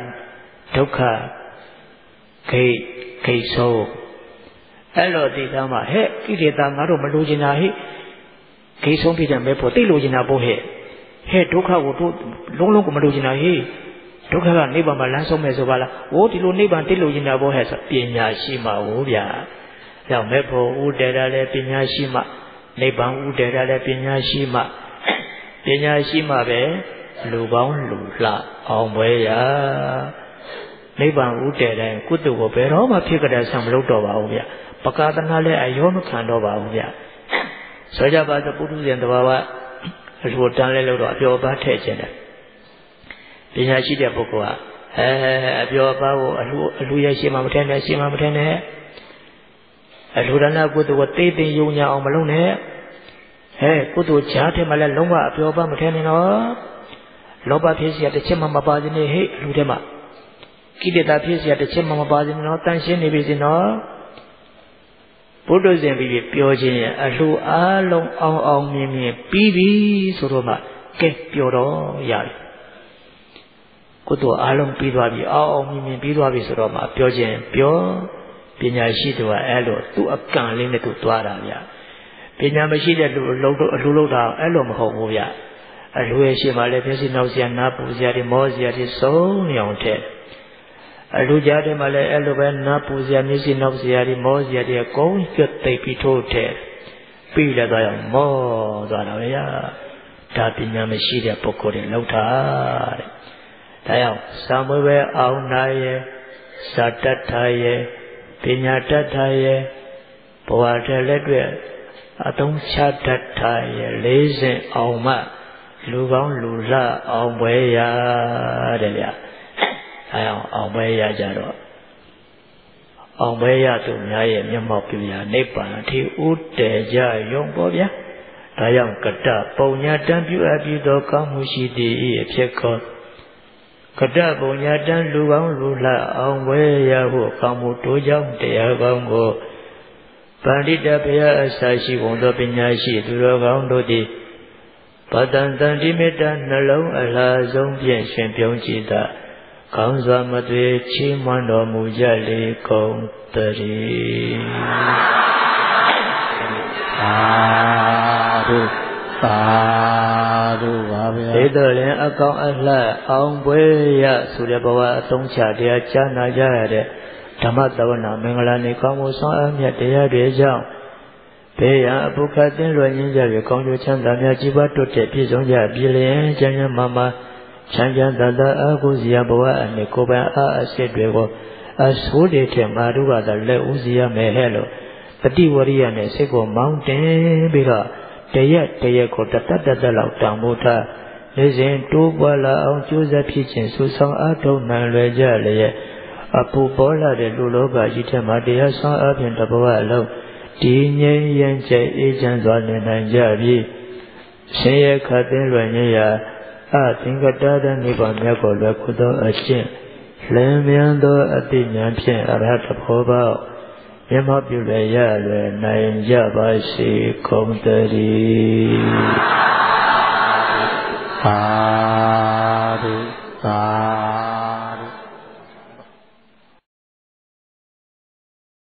ဒုက္ခခိတ်ခိတ်ဆုံးအဲ့လိုသိသားမှာဟဲ့ကိလေသာငါတို့မလိုချင်တာဟိခိတ်ဆုံးပြတဲ့မဲ့ဖို့သိလိုချင်တာပေါ့ဟဲ့ဟဲ့ဒုက္ခကိုတို့လုံးလုံးကိုမလိုချင်တာဟေးဒုက္ခကနိဗ္ဗာန်မှာလမ်းဆုံးမယ်ဆိုပါလား။ဟိုဒီလိုနိဗ္ဗာန်သိလို့ရင်တာဘောဟဲ့ဆိုပညာရှိမှဟိုဗျာ။ကြောင့်မဲ့ဖို့ဥတည်တာလည်းပညာရှိမှနိဗ္ဗာန်ဥတည်တာလည်းပညာရှိမှပညာရှိမှပဲ လူကောင်းလူလှအောင်ပွဲရနိဗ္ဗာန်ဥတည်တဲ့ကုသိုလ်ကိုဘယ်တော့မှဖြစ်ကြတဲ့ဆံမလုပ်တော့ပါဘူးဗျ။ပကာသနာလည်းအယောမခံတော့ပါဘူးဗျ။ဆိုကြပါစို့ပုထုဇဉ်တဘာဝအလိုတန်းလဲလို့တော့အပျော်ပါထည့်ခြင်းတယ်ပညာရှိတဲ့ပုဂ္ဂိုလ်ကအဲအပျော်ပါကိုအလူအလူရဲ့ရှင်းမှမထည့်နဲ့ရှင်းမှမထည့်နဲ့အလူဒနာကုသိုလ်ကိုသိသိယုံညာအောင်မလုပ်နဲ့ဟဲကုသိုလ်ကြားထဲမှာလည်းလုံးဝအပျော်ပါမထည့်နဲ့နော် လောဘဖြစ်เสียတစ်ချက်မှမပါစေနဲ့ဟဲ့အလူထဲမှာကိလေသာဖြစ်เสียတစ်ချက်မှမပါစေနဲ့နော်တန်ရှင်းနေပြီစီနော်ဘုဒ္ဓဇင်ပြီးပြောခြင်းအလှအားလုံးအောင်အောင်မြင်မြင်ပြီးပြီဆိုတော့မှကဲပြောတော့ရတယ်ကုသိုလ်အားလုံးပြီးသွားပြီအောင်အောင်မြင်မြင်ပြီးသွားပြီဆိုတော့မှပြောခြင်းပြောပညာရှိသူကအဲ့လိုသူ့အကန့်လေးနဲ့သူသွားတာဗျပညာမရှိတဲ့လူအလုံးအလှလုံးတာအဲ့လိုမဟုတ်ဘူးဗျ အလှရဲ့ရှိမှလည်းမျက်စိနောက်စရာနားပူစရာတွေမောစရာတွေစုံနေအောင်ထည့်အလူကြားထဲမှာလည်းအဲ့လိုပဲနားပူစရာမျက်စိနောက်စရာတွေမောစရာတွေအကုန်ကျွတ်သိပ်ပြီးထိုးထဲပြီးလည်းသွားရမောသွားတာပဲရဒါပညာမရှိတဲ့ပုဂ္ဂိုလ်တွေလောက်တာတဲ့ဒါကြောင့်စာမွေးပဲအောင်နာရဲ့စာတတ်ထားရဲ့ပညာတတ်ထားရဲ့ဘဝတည်းလက်တွေ့အသုံးချတတ်ထားရဲ့လေးစဉ်အောင်မှ လူကောင်းလူလှအောင်ပွဲရတဲ့ဗျာအဲအောင်အောင်ပွဲရကြတော့အောင်ပွဲရသူများရဲ့မျက်မှောက်ပြရာနိဗ္ဗာန်အထိဥတည်ကြယုံပေါ်ဗျာဒါကြောင့်ကတပုံညာတံပြုအပ်ပြီးသောကောင်းမှုရှိသည်၏အဖြစ်ကောကတပုံညာတံလူကောင်းလူလှအောင်ပွဲရဖို့ကောင်းမှုတိုးကြောင်းတရားကောင်းကိုပန္တိတဘုရားအစာရှိကုန်သောပညာရှိသူတော်ကောင်းတို့သည် ပတန်တန်တိမေတ္တာနှလုံးအလားဆုံးဖြင့်ရှင်ပြုံးကြည်သာကောင်းစွာမသွေချီးမွမ်းတော်မူကြလေကုန်တည်းသာဓုသာဓုပါဗျာဒီတော့လည်းအကောင်အလှအောင်ပွဲရဆိုတဲ့ဘဝအသုံးချတရားကြားနာကြရတဲ့ဓမ္မသဝနာမင်္ဂလာနေကောင်းမှုဆောင်အမြတ်တရားတွေကြောင့် ဘေးရန်အပုခတ်တင်းလွယ်ရင်းကြပြီးကောင်းကျိုးချမ်းသာများကြီးပွားတိုးတက်ပြည့်စုံကြပြည်လျင်ကျမ်းကျမ်းမာမာချမ်းချမ်းသာသာအာဟုဇီယဘဝအနှစ်ကိုယ်ပိုင်အာအစစ်တွေကိုအဆိုးတွေထင်မာတို့ကသာလက်ဦးစီရမယ်ဟဲ့လို့ပฏิဝရိယနဲ့စိတ်ကိုမောင်းတင်ပြီးတော့တရက်တရက်ကိုတတတတလောက်တောင်းဖို့ထားနေစဉ်တိုးပွားလာအောင်ကြိုးစားဖြစ်ခြင်းဆူဆောင်အားထုတ်နိုင်လွယ်ကြလျက်အပူပေါ်လာတဲ့လူလောကကြီးထဲမှာတရားဆောင်အားဖြင့်တဘဝလုံး ဒီငြိမ်းရင်ကျအေးချမ်းစွာနေနိုင်ကြပြီရှင်ရဲ့ခတ်သိလွယ်ခြင်းရာအသင်္ကတရနိဗ္ဗာန်မြတ်ကိုလွယ်ကူသောအကျင့်လင်းမြန်သောအတိညာဖြင့်အရဟတဘောပေါမြတ်မပြုလည်းရလည်းနိုင်ကြပါစေကုန်တည်းသာဓုသာ